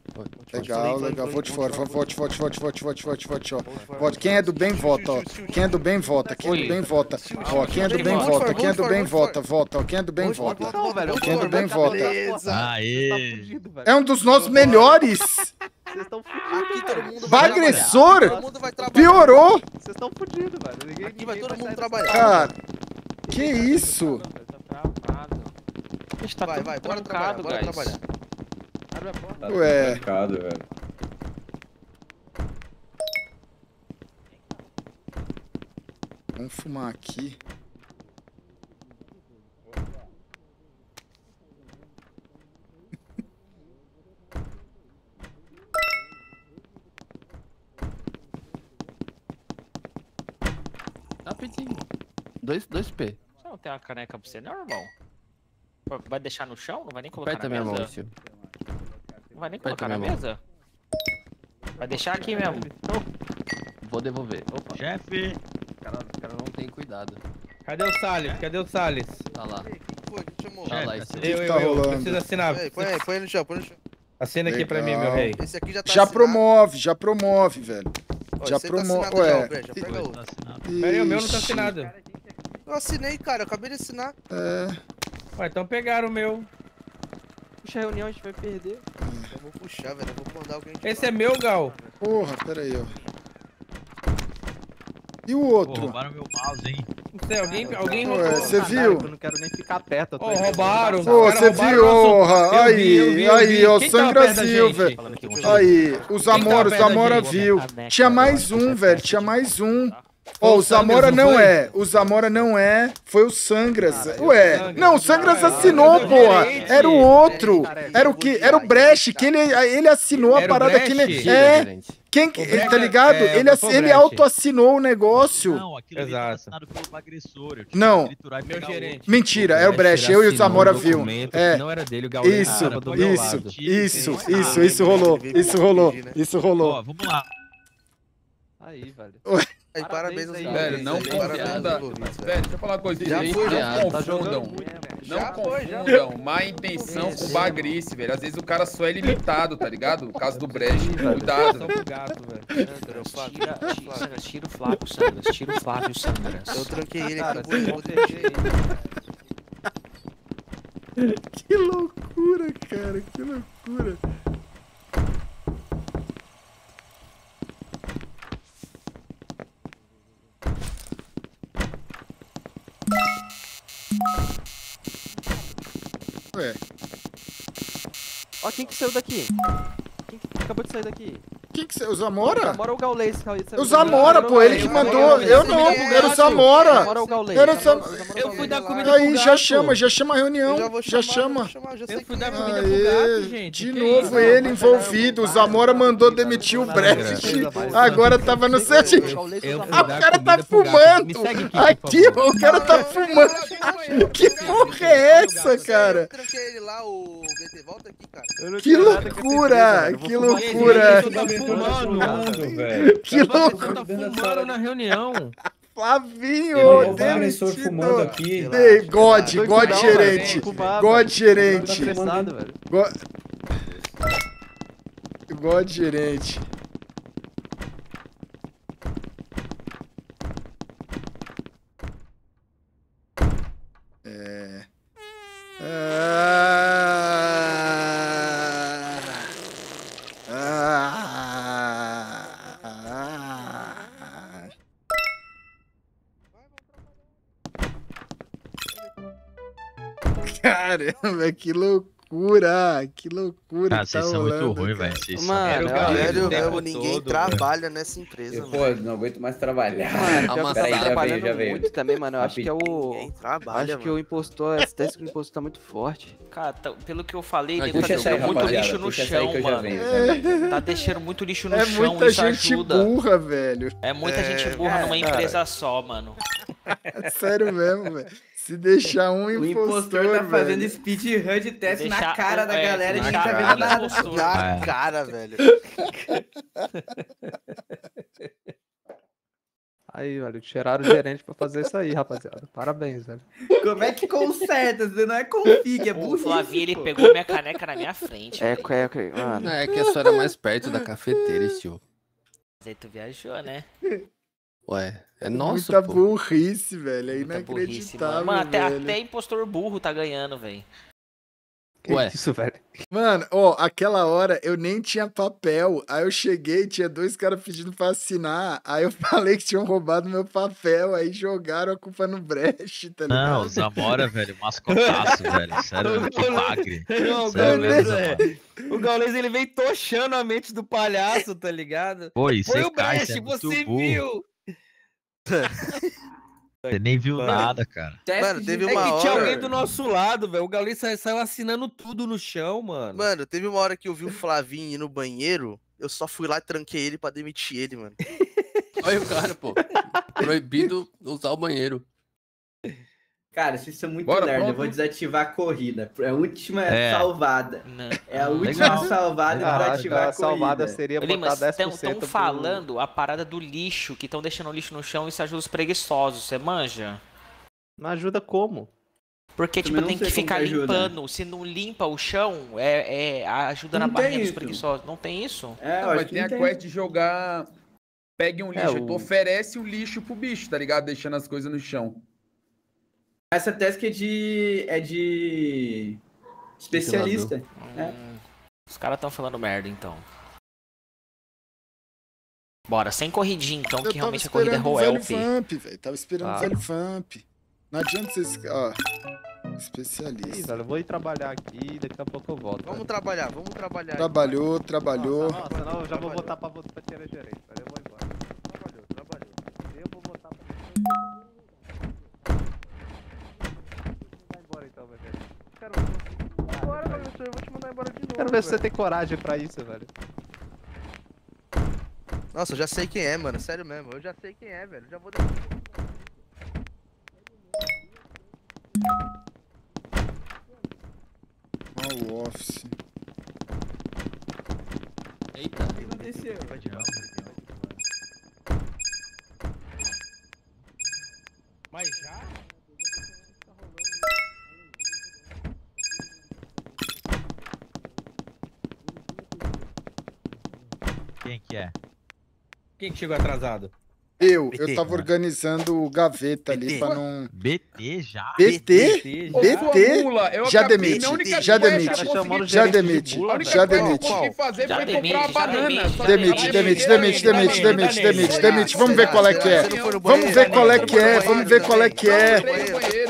Legal, legal, vote for, vote, vote, vote, vote, vote, vote, vote, ó. Quem é do bem, vota, ó. Quem é do bem, vota. Quem é do bem, vota. Ó, quem é do bem, vota. Quem é do bem, vota. Vota, ó. Quem é do bem, vota. Quem é do bem, vota. Beleza. Aê! É um dos nossos melhores. Vocês estão fudidos. Aqui todo mundo vai trabalhar. Piorou. Vocês estão fudidos, velho. Ninguém, Aqui vai todo mundo trabalhar. Cara, que isso? A gente tá Vai, vai, bora trabalhar, bora trabalhar. Abre a porta. Tá Ué. trancado, velho. Vamos fumar aqui. 2 dois P. Você não tem uma caneca pra você, não, irmão? Vai deixar no chão? Não vai nem colocar Aperta na minha mesa? mão. Não vai nem Aperta colocar na mão. mesa? Vai deixar aqui mesmo. Vou devolver. Opa, Chefe! o cara, o cara não tem cuidado. Cadê o Salles? Cadê o Salles? Tá lá. Foi, que chamou. Tá lá, esse Eu, eu, tá eu. Preciso assinar. Põe aí, põe aí, põe aí no chão, põe no chão. Assina aqui pra mim, Legal. meu rei. Esse aqui já tá Já assinado. promove, já promove, velho. Ó, já aí tá ué. já, pega outro. Tá assinado. Peraí, o meu não tá Ixi, assinado. Eu assinei, cara, eu acabei de assinar. É, Ué, então pegaram o meu. Puxa a reunião, a gente vai perder. Eu vou puxar, velho, eu vou mandar alguém Esse é meu, Gal. porra, pera aí, ó. E o Pô, outro? roubaram meu mouse, hein? Não sei, alguém, alguém Ué, roubou. você Caralho, viu? Eu não quero nem ficar perto. Ô, indo roubaram. Pô, você viu? Eu Aí, vi, vi, aí, ó, Sangra Zil, gente? velho. Aí, os Quem tá Amora, os Amora viu. Tinha mais um, velho, tinha mais um. Ó, o o Zamora não não foi? é, o Zamora não é, foi o Sangras. Cara, Ué, Sangras. não, o Sangras Ah, assinou, era o porra. gerente. Era o outro. Cara, Era o que? Era o Brecht, que ele, ele assinou a o parada que ele. É, quem, Brecht tá ligado? é- Ele, o ele auto-assinou o negócio. Não, aquilo ali Exato. assinado pelo agressor. Não. que triturar e Meu pegar o gerente. outro. Mentira, é o Brecht, eu e o Zamora viu. É. Não era dele, o Gaules Isso, isso, lado. isso, Ah, isso, isso rolou, isso rolou, isso Ó, rolou. vamos lá. Aí, velho. Aí, parabéns aos aí, Velho, não parabéns confunda. velho. Velho, deixa eu falar uma coisa. Já Gente, foi, já não confundam. Não Já foi, já. confundam má intenção com bagrice, velho. Às vezes o cara só é limitado, tá ligado? O caso do Brecht. Cuidado. Gato, tira, tira, tira o Flávio Sandras, tira o Flávio Sandras. Eu tranquei ele Cara, aqui, vou, deixar. aí. Que loucura, cara, que loucura. Ué, Ó, quem que saiu daqui? Quem que acabou de sair daqui? Quem que você. O Zamora? Zamora ou o Gaulês? O Zamora, pô, ele que mandou. Eu não, era o Zamora. Zamora o? Era o Zam- Eu fui dar comida Aí, já chama, já chama a reunião, Eu já chama. Eu fui dar é. comida pro gato, gente. de novo ele envolvido. O Zamora mandou demitir o Brecht. Agora tava no set. Eu fui Ah, o cara tá fumando. Aqui, o cara tá fumando. Que porra é essa, Eu cara? tranquei ele lá, o BT, volta aqui, cara. Eu Que loucura. Eu que loucura fumando, velho. Que louco. tá fumando na reunião. Flavinho, eu demitido. fumando aqui. Ei, God, God gerente. God gerente. God gerente. Caramba, que loucura! Que loucura! Cara, que vocês tá são muito rolando, ruins, cara. velho. Mano, Era o eu- Gaules Velho, o tempo velho, ninguém todo, trabalha nessa empresa, Eu, mano. pô, não aguento mais trabalhar. Mano, que Amassado. tá Peraí, já trabalhando veio, já veio. muito também, mano. Eu acho que é o... Trabalha, Acho que o impostor, essa tese que o impostor tá muito forte. Cara, tá- pelo que eu falei, Não, ele tá deixando muito lixo no chão, mano. venho. Tá deixando muito lixo no É chão, muita isso gente ajuda. burra, velho. É muita É, gente burra numa cara. empresa só, mano. (laughs) É sério mesmo, velho. Se deixar um O impostor, impostor tá fazendo velho. speedrun de teste na cara o- da é, galera e na ninguém tá vendo do nada. impostor. Na É. cara, velho. (laughs) Aí, velho, tiraram o gerente pra fazer isso aí, rapaziada. Parabéns, velho. Como é que conserta? Você não é config, é O burrice. Flavinho, ele pegou minha caneca na minha frente. É, velho. é, é, mano. Não, é que a senhora é mais perto da cafeteira, tio. Mas Aí tu viajou, né? (laughs) Ué, é nosso, Muita pô. burrice, velho. É Muita burrice, inacreditável, mano. Mano, até, velho. até impostor burro tá ganhando, velho. Que Ué. isso, velho? Mano, ó, aquela hora eu nem tinha papel. Aí eu cheguei, tinha dois caras pedindo pra assinar. Aí eu (laughs) falei que tinham roubado meu papel. Aí jogaram a culpa no breche, tá ligado? Não, Zamora, velho, mascotaço, (laughs) velho. Sério, que bagre. Não, o Sério Gaules, é, o Gaules ele vem tochando a mente do palhaço, tá ligado? Pô, Foi o Brecht, você é você burro. viu? Você nem viu Mano. nada, cara. Mano, teve É uma que tinha hora- alguém do nosso lado, velho. O Gaules sa- saiu assinando tudo no chão, mano. Mano, teve uma hora que eu vi o Flavinho ir no banheiro, eu só fui lá e tranquei ele pra demitir ele, mano. Olha o cara, pô. (laughs) Proibido usar o banheiro. Cara, vocês são muito Bora. Eu pronto. vou desativar a corrida. É a última É. salvada. Não. É a última Legal. salvada pra ativar a a corrida. salvada seria Ô, botar Limas, 10% estão pro- falando a parada do lixo, que estão deixando o lixo no chão e isso ajuda os preguiçosos, você manja? Não ajuda como? Porque, Também tipo, tem que ficar limpando. Se não limpa o chão, é, é- ajuda Não na tem barrinha dos isso. preguiçosos. Não tem isso? É, eu Não, mas tem a tem. quest de jogar. Pegue um É, lixo. o- Tu oferece o lixo pro bicho, tá ligado? Deixando as coisas no chão. Essa task é de. é de. especialista. É. Hum, Os caras estão falando merda, então. Bora, sem corridinha, então, Eu que realmente a corrida é Roelp. Vamp, velho. Tava esperando Ah. o velho Vamp. Não adianta vocês. Ó. Ih, Especialista. velho, eu vou ir trabalhar aqui daqui a pouco eu volto. Vamos velho. trabalhar, vamos trabalhar. Trabalhou, trabalhou. Nossa, nossa, não, eu já vou Trabalhou. votar pra, vo- pra tirar gerente, velho. Eu vou embora. Trabalhou, trabalhou. Eu vou votar pra. Vai embora então, meu Bora, professor, eu vou te mandar embora de novo. Quero ver se você tem coragem pra isso, velho. Nossa, eu já sei quem é, mano. Sério mesmo. Eu já sei quem é, velho. Já vou Ó, o office. Eita. O que aconteceu? Mas já? Que é? Quem que chegou atrasado? Eu, BT. eu tava organizando o gaveta ali BT. pra não. BT já? BT? BT? eu Já demite, já demite, já demite, já demite. Já demite, demite, Demite, demite, demite, demite, demite. Vamos ver qual é que é. Vamos ver qual é que é, vamos ver qual é que é.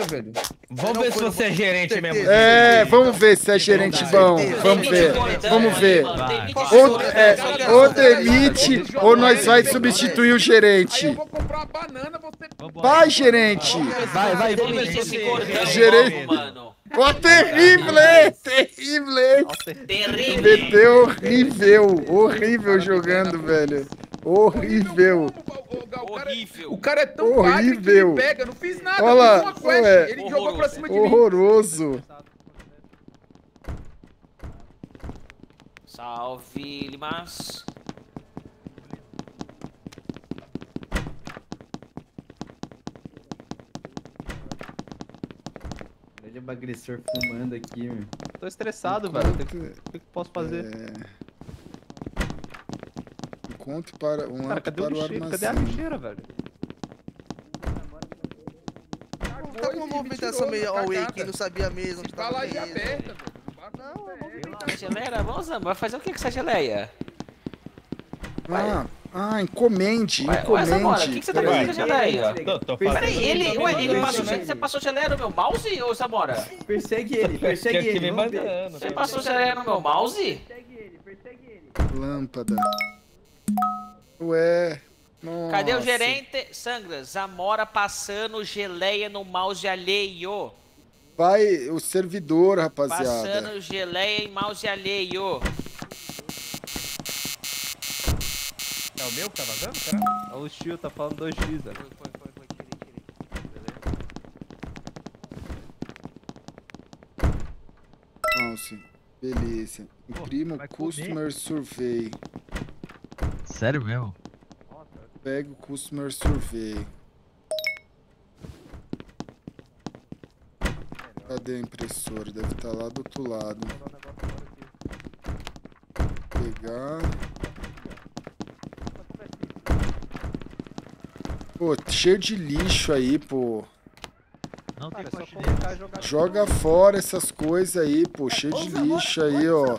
Velho. Vamos ver se você é gerente mesmo. É, vamos ver se é gerente bom. Vamos ver, vamos ver. Ou, é, ou demite, ou nós vai substituir o Aí gerente. eu vou comprar uma banana, você... Vambora. Vai, gerente. Vai, vai, Vamos ver se Gerente. mano. Ó, terrível, terrível. Terrível. BT horrível, horrível jogando, velho. Horrível. Horrível. o cara é tão padre que Horrível. ele pega. Não fiz nada, Olha lá, eu fiz uma quest. ué. Ele jogou pra cima de mim. Horroroso. Salve, Limas. Olha o agressor fumando aqui, meu. Tô estressado, velho. O que eu posso fazer? É... Encontro para um Cara, cadê, o para o lixeiro? cadê a armazém. lixeira, velho? Tá com uma movimentação meio away, cagada. quem não sabia mesmo. que Tá tava lá e mesmo. aberta, velho. Não, é Essa geleia, vamos, Zamba, vai fazer o que com essa geleia? Ah, ah, encomende, Ué, ué, Zamora, o que, encomende. que você tá fazendo com a geleia? Peraí, ele, ué, ele passou, você passou geleia no meu mouse, ô Zamora? Persegue ele, persegue que ele. Você passou geleia no meu mouse? Lâmpada. Ué. Nossa. Cadê o gerente? Sangra, Zamora passando geleia no mouse alheio. Vai, o servidor, rapaziada. Passando geleia em mouse alheio. É o meu que tá vazando, cara? É o tio tá falando 2x, velho. Então, beleza. Mouse, beleza. Imprima Customer comer? Survey. Sério mesmo? Pega o Customer Survey. Cadê a impressora? Deve estar lá do outro lado. Pegar. Pô, cheio de lixo aí, pô. Não tem Cara, é. Joga fora essas coisas aí, pô. Cheio de lixo aí, ó.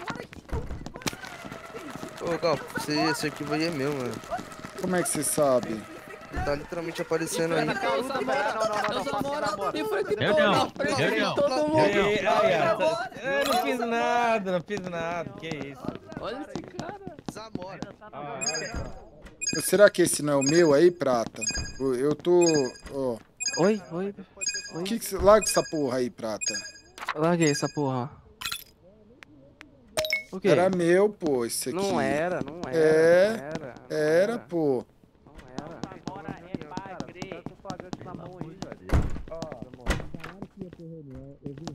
Ô, Gal, esse, esse aqui vai é meu, mano. Como é que você sabe? Ele tá literalmente aparecendo aí. Não, não, não. Eu não, eu não. Aí, aí, ó, Eu não fiz nada, não fiz nada. Que isso? Olha esse cara. Zamora. Ah. Será que esse não é o meu aí, Prata? Eu- tô. Ó. Oi, oi. O que que. Larga essa porra aí, Prata. Larguei essa porra. O quê? Era meu, pô, esse aqui. Não era, não era. É, não era. não Era, pô. Não era. Zamora é bagre. Tá com flagrante na mão aí, velho. Ele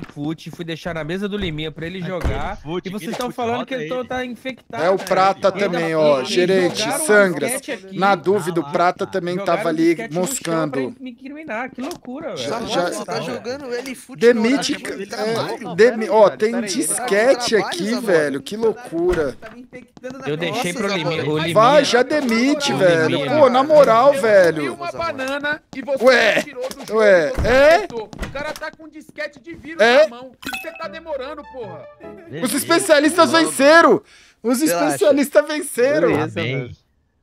fute, fui deixar na mesa do Liminha pra ele jogar. fute, e vocês estão falando que ele ele. tá infectado. É o né? Prata E também, ainda- ó. e- e Gerente, Sangras. aqui. Na dúvida, o Prata tá. também Jogaram tava ali moscando. pra me incriminar. Que loucura, velho. Já- já- você tá jogando ele fute Demite. é, demi- ó, tem disquete aqui, velho. Que loucura. Tá me infectando na Eu deixei Nossa, pro Liminha. Zamora. O Liminha. Vai, já demite, velho. Pô, na moral, velho. vi uma banana e você Ué, ué, é? O cara tá com disquete de vírus É? na mão. Você tá demorando, porra. Os Beleza. especialistas venceram. Os especialistas venceram. Beleza, Amém. velho.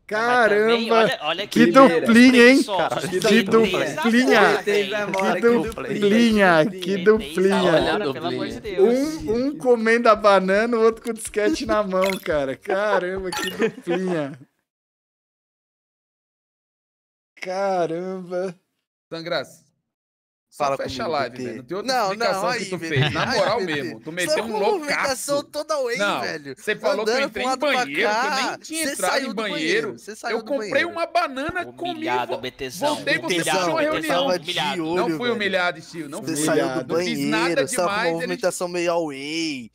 Mas também, Caramba. olha, olha Que duplinha, hein? Que duplinha. Que duplinha, que duplinha. Um, um comendo a banana, o outro com o disquete na mão, cara. Caramba, que duplinha. Caramba. Sangras. Só Fala fecha a comigo, live, BT. velho. Não tem outra Não, explicação não, que aí, tu BT. fez. Na moral mesmo. Tu Só meteu um loucaço. toda way, Não, velho. você falou que eu Andando entrei em banheiro, que eu nem tinha entrado saiu em banheiro. Eu comprei banheiro. uma banana comigo. Humilhado, BTzão. Voltei, você puxou uma reunião. Olho, Não fui velho. humilhado, Steve. Não Você fui. saiu do Não fiz nada banheiro, você uma movimentação meio away.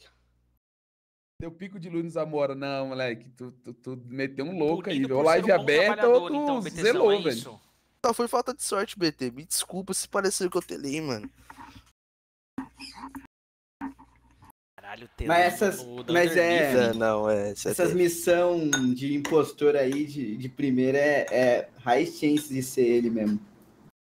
deu pico de luz no Zamora. Não, moleque. Tu, tu, tu meteu um louco aí. Ou por ser live aberta ou tu então, zelou, é velho. Só foi falta de sorte, BT. Me desculpa se pareceu que eu telei, mano. Caralho, Mas essas- mas é-. É, não, é. é Essas missão de impostor aí, de, de primeira, é, é high chance de ser ele mesmo.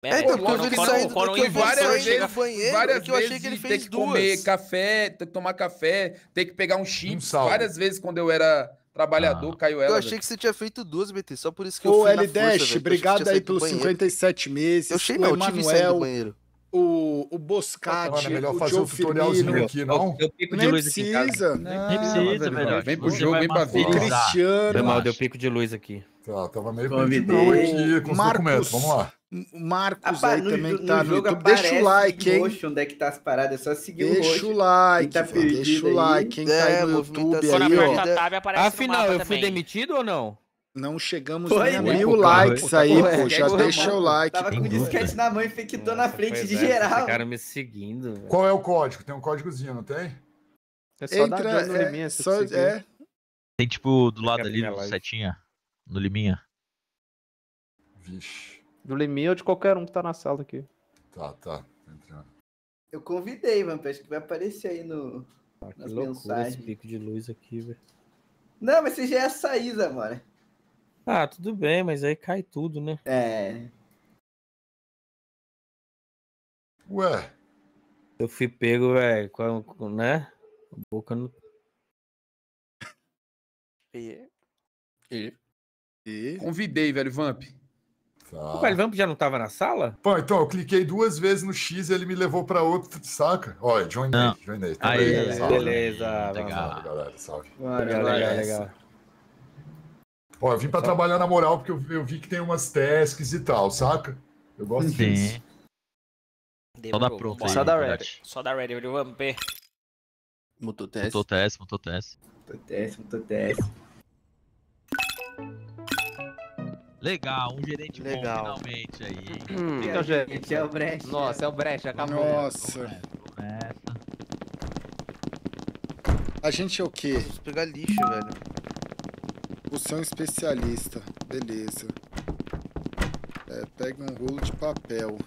É, então, quando- porque eu vi ele quando- saindo- quando o vi várias vezes- banheiro, Várias é que eu achei que ele fez ter que duas. comer café, ter que tomar café, ter que pegar um chip. salve. Várias vezes quando eu era trabalhador, Ah. caiu Eu ela. achei velho. que você tinha feito duas, BT, só por isso que eu Ô, fui na L força, Dash, eu achei que obrigado aí pelos banheiro. 57 meses. Eu achei o não, eu tive saído do Emanuel, banheiro. o, o Boscati, é melhor o fazer Joe um tutorialzinho Firmino. aqui, não? Deu pico de Nem aqui precisa. Nem precisa, velho. Vem pro jogo, vem pra O vida. Cristiano, Foi mal, deu pico de luz aqui. Tá, tava meio perdidão aqui com os Marcos. documentos. Vamos lá. O Marcos Apa- aí no, também no que tá no jogo YouTube. Deixa o like, hein? roxo onde é que tá as paradas, é só seguir o Deixa roxo. o like, tá velho, deixa o like. Quem tá É, aí no YouTube aí, ó. tab, Afinal, eu fui também. demitido ou não? Não chegamos Foi, nem a né? mil Pô, likes cara, aí, pô. Já pô, deixa o like. Tava com o disquete na mão e infectou na frente de é, geral. Ficaram me seguindo. Qual é o código? Tem um códigozinho, não tem? É só dar Entra, é, só, é, Tem tipo do lado ali, no setinha. No Liminha. Vixe. Do Liminha ou de qualquer um que tá na sala aqui. Tá, tá. Tô entrando. Eu convidei, Vamp, acho que vai aparecer aí no... Ah, que Nas loucura mensagens. esse pico de luz aqui, velho. Não, mas você já ia sair, Zamora. Ah, tudo bem, mas aí cai tudo, né? É... Ué, Eu fui pego, velho, com, com, né? A boca no. E- e Convidei, velho, Vamp. Tá. O Calvamp já não tava na sala? Pô, então, eu cliquei duas vezes no X e ele me levou pra outro, saca? Olha, joinei, Não. joinei. Aí, Tá beleza, salve. beleza, legal. Salve, galera, salve. Bora, Legal, legal, legal. Ó, eu vim pra trabalhar na moral porque eu, eu vi que tem umas tasks e tal, saca? Eu gosto disso. Sim. Só dá Demorou, pronto vambora. aí. Só dá Verdade. ready. Só dá ready, viu, Vamp? Mutou teste. Mutou teste, mutou teste. Tô teste, tô teste. Legal, um gerente Legal. bom finalmente aí. Hum, então, gente, é o Brecht. É. Nossa, é o Brecht, acabou. Nossa. Começa. A gente é o quê? Vamos pegar lixo, velho. Você é um especialista. Beleza. É, pega um rolo de papel.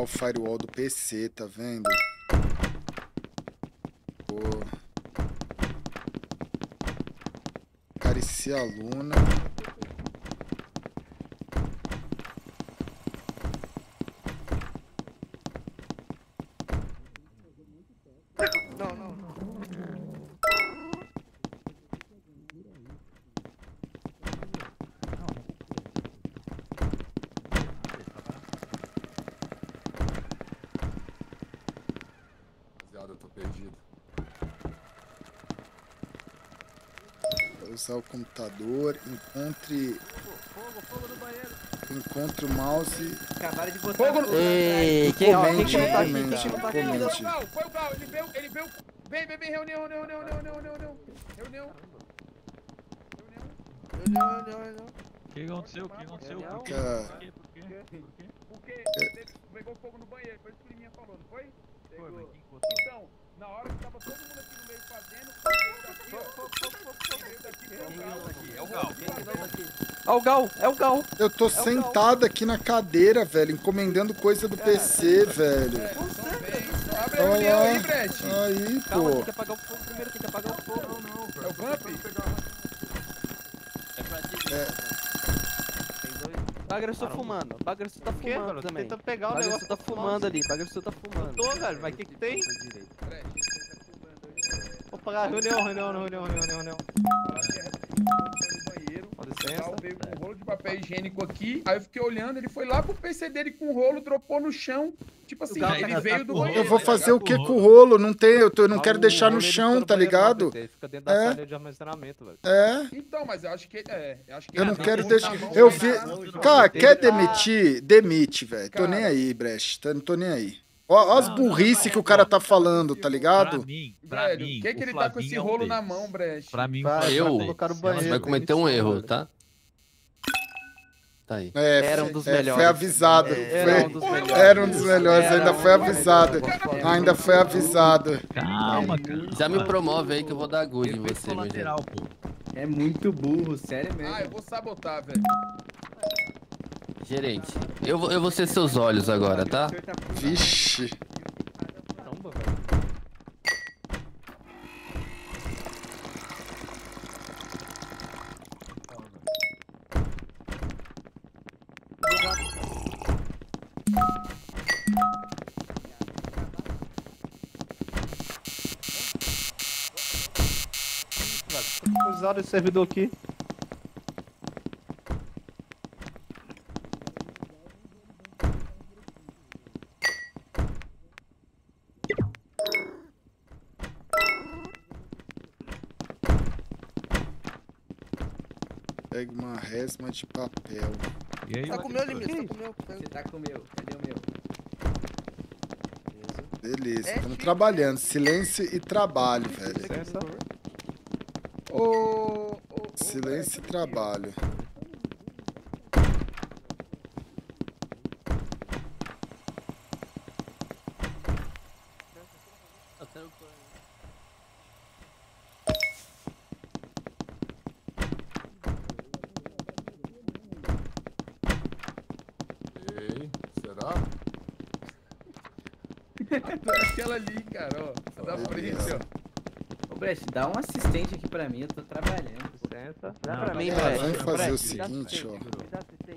O firewall do PC, tá vendo? Acariciar a Luna. Não, não, não. Rapaziada, eu tô perdido. Vai usar o computador. Encontre. Encontre o mouse. Acabaram de botar Fogo no- fogo Ei, quem, Comente, que não tá aqui? Quem comente, tá aqui? Foi o comente. Gal, foi o Gal, ele veio, ele veio. Vem, vem, vem, reunião, reunião, reunião, reunião, reunião, reunião. Reunião. Olhou, olhou. O que aconteceu? O que aconteceu? Por quê? Por quê? Por quê? Por quê? Porque ele pegou fogo no banheiro, foi isso que o Liminha falou, não foi? Foi, mas Pegou. quem botou? Então, na hora que tava todo mundo aqui no meio fazendo, veio daqui, É o Gal. Ó, o Gal, é o Gal. Eu tô sentado aqui na cadeira, velho, encomendando coisa do PC, velho. É, vem, abre a reunião aí, Brett. Aí, Calma, tem pô. que apagar o fogo primeiro, tem que apagar o fogo. É o Vamp? O agressor fumando. O agressor tá O quê, fumando mano? também. Tentando pegar O o agressor negócio tá pra fumando ali. O agressor tá fumando. Tô, velho, mas o que que tem? Pagar reunião, reunião, reunião, reunião, reunião. Com licença. Veio com um rolo de papel higiênico aqui. Aí eu fiquei olhando, ele foi lá pro PC dele com o rolo, dropou no chão. Tipo assim, tá ele com veio do banheiro. Eu vou tá fazer o que com o rolo? Não tem, eu, tô- eu não Ah, quero deixar no chão, tá ligado? Ele fica dentro da É. sala de armazenamento, velho. É. Então, mas eu acho que. É, eu acho que Eu não quero tá deixar. Eu vi. Cara, quer que tá- demitir? Demite, velho. Tô Cara. nem aí, Brecht. Tá- Não tô nem aí. Ó, as burrice que o cara tá falando, tá Pra ligado? mim, pra Velho, mim, o que, que o ele tá com esse é rolo na mão, Brecht? Pra mim, Vai, Eu? um colocar deles. banheiro. Você vai cometer um erro, tá? Tá aí. É, Era um dos é, melhores. Foi avisado. Era foi- um dos (laughs) melhores. Era um dos melhores, Era ainda foi avisado. Ainda foi avisado. Calma, cara. Já me promove aí que eu vou dar good em você, meu gente. colateral, pô. É muito burro, sério mesmo. Ah, eu vou sabotar, velho. Gerente, eu, vou- eu vou ser seus olhos agora, tá? Vixe. Caramba, velho. Usado esse servidor aqui. Pega resma de papel. E aí, Tá com o meu limite, tá com o meu. Você tá com o meu, cadê o meu? Beleza, É, estamos Chico. trabalhando. Silêncio e trabalho, velho. Licença. Ô, ô, ô, Silêncio e trabalho. Ei, será? Aquela ali, cara, ó. Da frente, Brecht, dá um assistente aqui pra mim, eu tô trabalhando. Dá Não, pra mim, Brett. vamos fazer o Brett, seguinte, ó.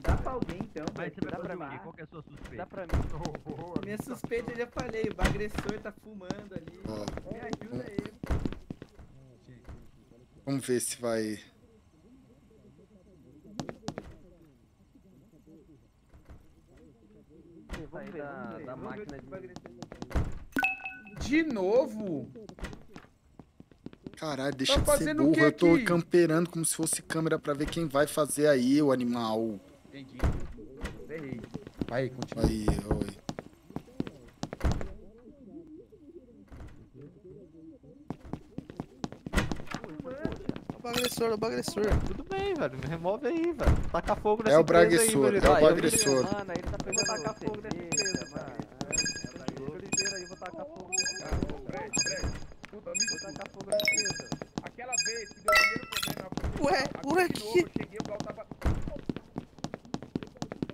Dá pra alguém então. Mas você vai dá pra mim. Qual que é a sua suspeita? Dá pra mim. (laughs) Minha suspeita, eu já falei, o agressor tá fumando ali. Ó, Me ajuda aí. vamos ver se vai. Sair da, da máquina de... De novo? Caralho, deixa tá de ser burro. Eu tô aqui? camperando como se fosse câmera pra ver quem vai fazer aí, o animal. Entendi. Errei. Vai, continua. Aí, oi. Bagressor, o bagressor. É Tudo bem, velho. Me remove aí, velho. Taca fogo nessa É o bagressor, é o bagressor. Mano, ele tá pegando tacar fogo nessa Puta, me tacar fogo nessa empresa. Aquela vez que deu o primeiro problema. eu Ué, ué, que- eu cheguei, o Gal tava...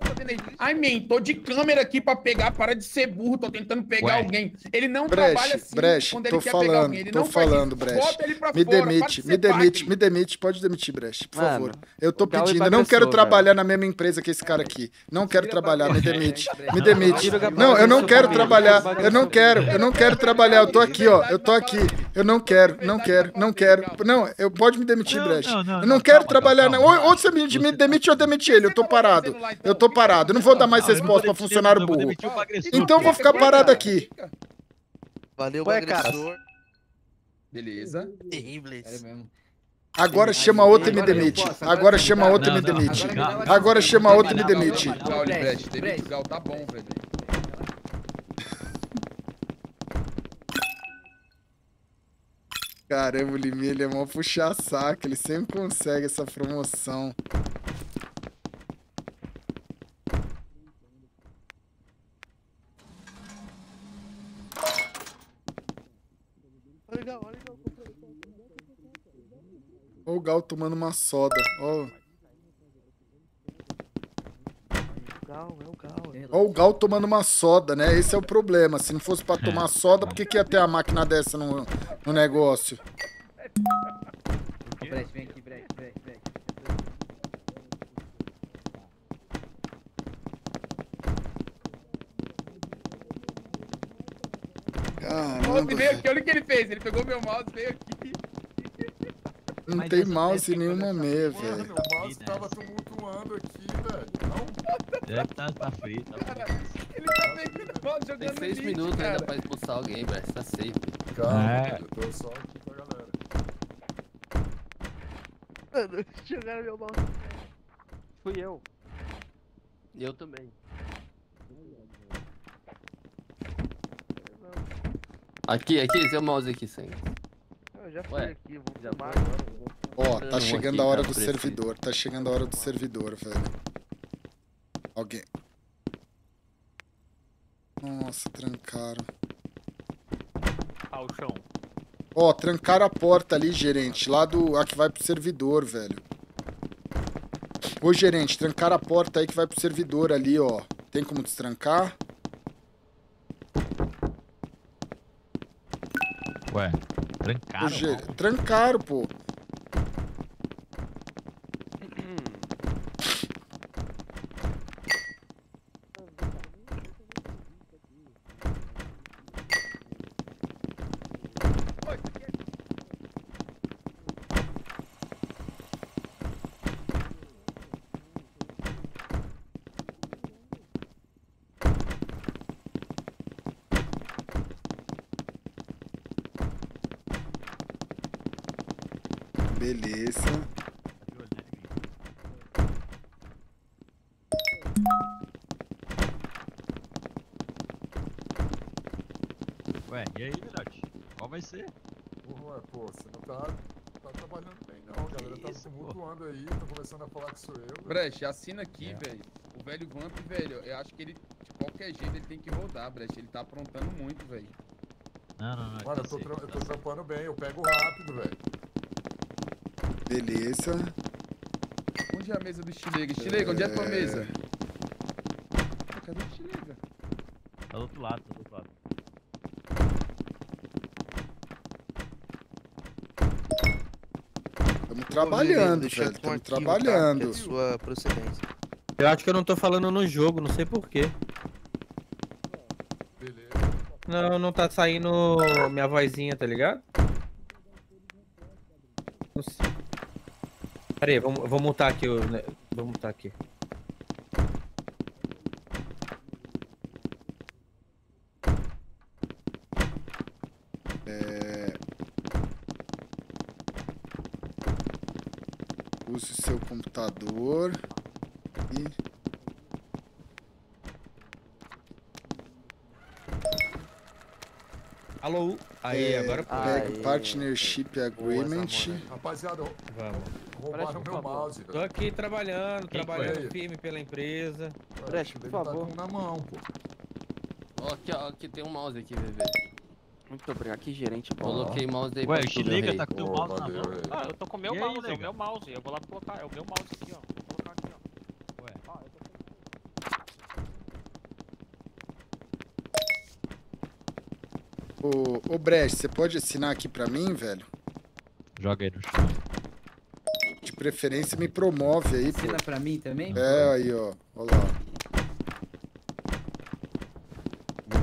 fazendo aí? Ai, man, tô de câmera aqui pra pegar, para de ser burro, tô tentando pegar Ué. alguém. Ele não trabalha Breche, assim Breche, quando tô ele quer pegar falando, alguém. Ele tô não falando, isso. Breche. Bota ele pra Me fora, demite, de me demite, me demite, pode demitir, Brecht, por Mano, favor. Eu tô é pedindo, eu não quero bagunçou, trabalhar na mesma empresa que esse cara aqui. Não quero trabalhar, me demite. Me demite. Não, eu não quero trabalhar, eu não quero, eu não quero trabalhar, eu tô aqui, ó, eu tô aqui. Eu não quero, não quero, não quero. Não, eu pode me demitir, Brecht. não, Eu não, quero trabalhar, não. Ou, você me demite ou eu demite ele, eu tô parado. Eu tô parado, eu não vou dar mais vou resposta pra funcionário burro. Então vou ficar parado aqui. Valeu, Ué, cara. Beleza. Terríveis. Agora chama outro e me demite. Agora chama outro e me demite. Agora chama outro e me demite. Gal, Brecht, demite o Gal, tá bom, velho. Caramba, o Liminha, ele é mó puxar saco, ele sempre consegue essa promoção. Olha, Gal, olha, Gal. Ó o Gal tomando uma soda. Ó, Gal, o Gal. ó o Gal tomando uma soda, né? Esse é o problema. Se não fosse pra tomar soda, por que, que ia ter a máquina dessa no, no negócio? Brecht, vem aqui, Brecht, Brecht, Brecht. O mouse Caramba, veio aqui, olha o que ele fez. Ele pegou meu mouse, veio aqui. Não tem mouse nenhuma meia, velho. Mano, o mouse tava tumultuando aqui, velho. Não? Deve tá, tá frio, tá Cara, ele tá pegando o mouse jogando Tem seis lixo, minutos cara. ainda pra expulsar alguém, Brecht. Tá safe. Calma, É. velho, eu tô só aqui pra galera. Mano, jogaram meu mouse. Fui eu. E eu também. Aqui, aqui, seu mouse aqui, sem. Eu já fui Ué, aqui, vou já fumar foi? agora. Ó, Não, tá chegando a hora do servidor. Tá chegando a hora do servidor, velho. Alguém. Nossa, trancaram. Ao chão. Ó, trancaram a porta ali, gerente. Lá do. A que vai pro servidor, velho. Ô, gerente, trancaram a porta aí que vai pro servidor ali, ó. Tem como destrancar? Ué, trancaram. ge- Trancaram, pô. Beleza. Ué, e aí, filhote? Qual vai ser? Porra, pô, você não tá, tá trabalhando bem, não. A galera tá isso, pô? tumultuando aí, tá começando a falar que sou eu. velho. Brecht, assina aqui, É. velho. O velho Vamp, velho, eu acho que ele, de qualquer jeito, ele tem que rodar, Brecht. Ele tá aprontando muito, velho. Não, não, não. Mano, tá eu tô, tra- eu tá tô trampando bem, eu pego rápido, velho. Beleza. Onde é a mesa do Estilega? Estilega, onde é a tua É. mesa? Cadê o Estilega? Tá do outro lado, tá do outro lado. Estamos trabalhando, velho. Estamos tá? Trabalhando. é sua procedência. Eu acho que eu não tô falando no jogo, não sei porquê. Beleza. Não, não tá saindo minha vozinha, tá ligado? Não sei. Pera aí, vamos, vou mutar aqui o. né, Vou mutar aqui. É... Use seu computador e Alô? Aí, agora foi. Pega Partnership Agreement. Rapaziada, Vamos. Roubaram meu mouse, Tô aqui trabalhando, Quem trabalhando foi? firme pela empresa. Brecht, por Ele tá favor. com na mão, pô. Ó, aqui, ó, aqui tem um mouse aqui, bebê. Muito obrigado, que gerente bom. Coloquei o mouse aí Ué, pra o tu, rei. tá com teu Ô, mouse na mão. Ah, eu tô com o meu E aí, mouse, é o meu mouse. Eu vou lá colocar, é o meu mouse aqui, ó. Vou colocar aqui, ó. Ué. Ó, eu tô com- Ô, ô Brecht, você pode assinar aqui pra mim, velho? Joga aí no chão. Preferência, me promove aí, pô. Assina pra mim também? É, aí, ó. Olha lá.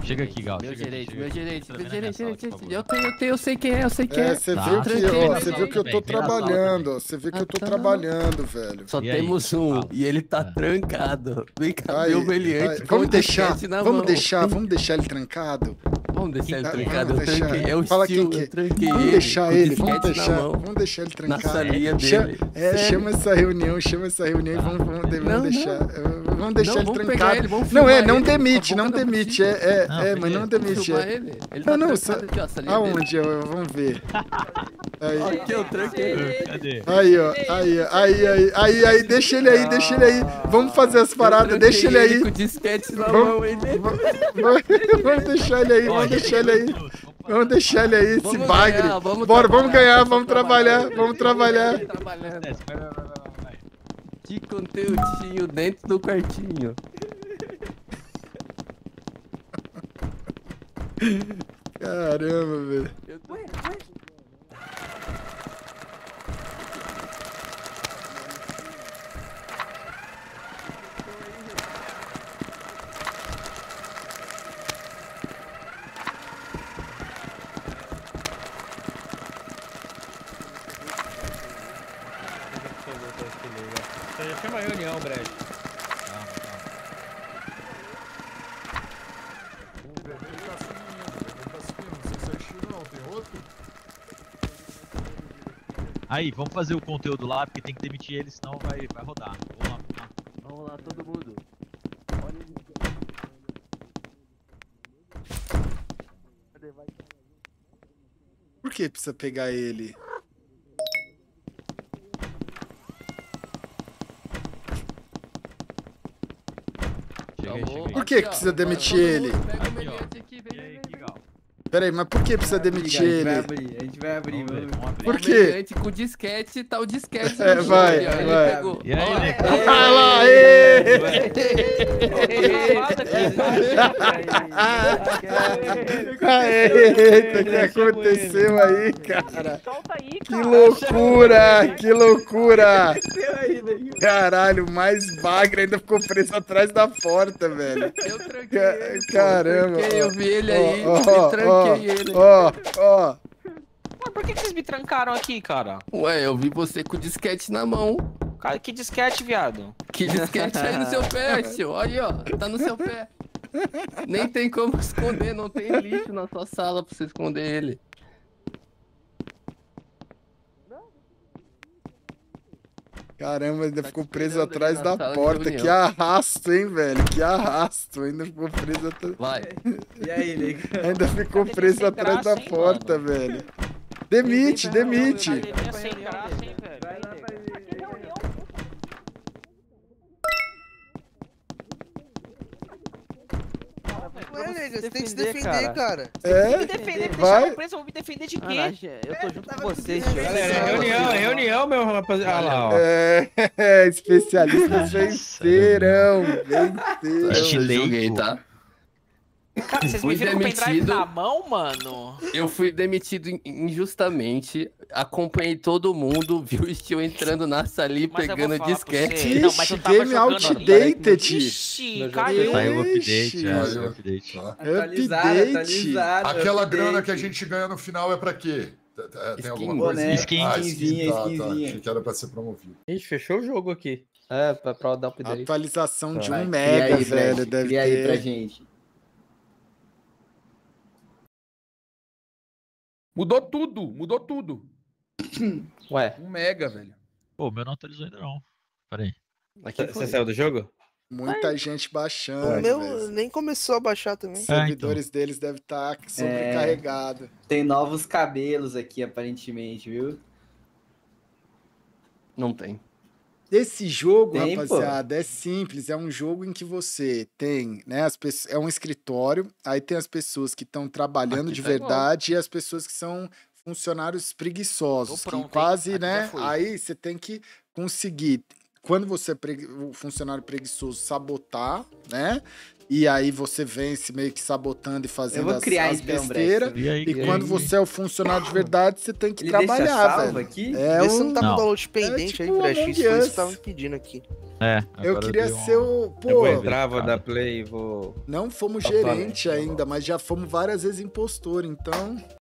Chega aqui, Gal. Meu chega meu Entra meu favor. eu tenho, eu tenho, eu sei quem é, eu sei quem É, é. você Tá. viu que, Tranquilo, ó, você viu que eu tô trabalhando, ó. Você viu que eu tô Ah, tá. trabalhando, velho. Só E aí? temos um, e ele tá Ah. trancado. Vem cá, meu brilhante. vamos deixar, vamos deixar, vamos deixar ele trancado. Vamos deixar ele Tá, trancado, eu tranquei. É o Fala estilo, que eu é. tranquei Vamos ele. deixar ele, vamos na deixar, mão, vamos deixar ele Na trancado. salinha Cha- dele. É, Sério. chama essa reunião, chama essa reunião e vamos, vamos, vamos Não, deixar. não. Vamos deixar Não, ele vamos pegar trancado. ele, vamos não, é, não ele, demite, a não demite. É, é, Não, é, mas não demite. É. ele. Ele Não, tá não, trancado só- aqui, ó. Aonde? Eu- Vamos ver. Aí. Aqui, eu tranquei. Cadê? Aí, ó, aí, aí, aí, aí, aí, deixa ele aí, deixa ele aí. Vamos fazer as paradas, deixa ele aí. Com o disquete na Vamos- mão. Vamos deixar ele aí, vamos deixar ele aí. Vamos deixar ele aí, esse Vamos bagre. ganhar, vamos Bora, vamos trabalhar, ganhar, vamos trabalhar, trabalhar. vamos trabalhar. Vai, vai. De conteúdinho dentro do quartinho. Caramba, velho. Eu tô... chama a reunião, Brecht. Calma, calma. O vermelho tá sumindo, o vermelho tá sumindo. Não sei se é estilo não, tem outro? Aí, vamos fazer o conteúdo lá, porque tem que demitir ele, senão vai, vai rodar. Vamos lá, vamos lá. Vamos lá, todo mundo. Por que precisa pegar ele? Chega aí, Acabou. chega aí. Por que Aqui, que ó, precisa bora, demitir todo ele? mundo Pega o Aqui, ó. mediante aqui, E vem, aí, vem, que vem. legal. Pera aí, mas por que precisa demitir a gente vai ele? abrir, a gente vai abrir, Vamos ver, vamos vamos abrir. Por quê? com o disquete, tá o disquete. É, vai, ali, ó, ele vai. pegou. E aí, nego? Ah lá! Eita, o que aconteceu aí, cara? Solta aí, Que loucura, que loucura. Caralho, mais bagre ainda ficou preso atrás da porta, velho. Eu tranquei Ca- ele, pô, caramba, tranquei, eu ó, vi ele aí, ó, (laughs) e tranquei ó, ele. Ó, ó. Mas por que que vocês me trancaram aqui, cara? Ué, eu vi você com o disquete na mão. Cara, que disquete, viado. Que disquete aí no seu (laughs) pé, tio. Olha aí, ó. Tá no seu pé. Nem tem como esconder, não tem lixo na sua sala pra você esconder ele. Caramba, ainda Tá ficou preso atrás da porta. Que arrasto, hein, velho? Que arrasto. Ainda ficou preso atrás. Vai. E aí, nego? Ainda ficou preso atrás graça, da hein, porta, velho. Demite, demite. Hein, velho. Vai lá pra você tem que se defender, defender, cara. É? Me defender, me Vai. deixar preso, eu vou me defender de quê? Nath, eu tô junto com vocês, tio. Galera, é reunião, é reunião, meu rapaziada. Olha lá, ó. É, (laughs) especialistas vencerão. Eu Vencerão. joguei, tá? Cara, vocês me Fui viram com o pendrive demitido. na mão, mano? Eu fui demitido in- injustamente, acompanhei todo mundo, (laughs) vi o Steel entrando na salinha Mas eu vou pegando disquete. você. Não, mas eu Ixi, tava game outdated. Ixi, Saiu caiu. o update, Ixi. saiu o update. Tá. Atualizado, atualizado. Aquela update. grana que a gente ganha no final é pra quê? Tem Skin. alguma coisa? Boné, Skin. Ah, skinzinha, tá, tá. skinzinha. Achei que era pra ser promovido. Ixi, fechou o jogo aqui. É, pra, pra dar update. Atualização de Vai, um mega, aí, velho. Deve Cria aí pra gente. Mudou tudo, mudou tudo. (coughs) Ué, Um mega, velho. Pô, o meu não atualizou ainda não. Pera aí. Aqui Você foi. saiu do jogo? Muita gente baixando. O meu velho. nem começou a baixar também. Os É, então. servidores deles devem estar sobrecarregados. Tem novos cabelos aqui, aparentemente, viu? Não tem. Esse jogo, Tem, pô. rapaziada, é simples. É um jogo em que você tem, né? As pessoas, é um escritório, aí tem as pessoas que estão trabalhando Aqui de tá igual. verdade e as pessoas que são funcionários preguiçosos, pronto, que quase, né? Aí você tem que conseguir, quando você é o funcionário preguiçoso, sabotar, né? E aí você vence meio que sabotando e fazendo as, criar, as besteiras. Brecht. E aí, E e quando aí? você é o funcionário de verdade, você tem que Ele trabalhar, salvo velho. aqui? É Vê se um... não tá com download pendente tipo aí, um Brecht. Isso que tava pedindo aqui. É, Eu queria dei um- ser o. Pô, Eu vou entrar, vou dar play e vou. não fomos gerente tá bom. ainda, mas já fomos várias vezes impostor, então.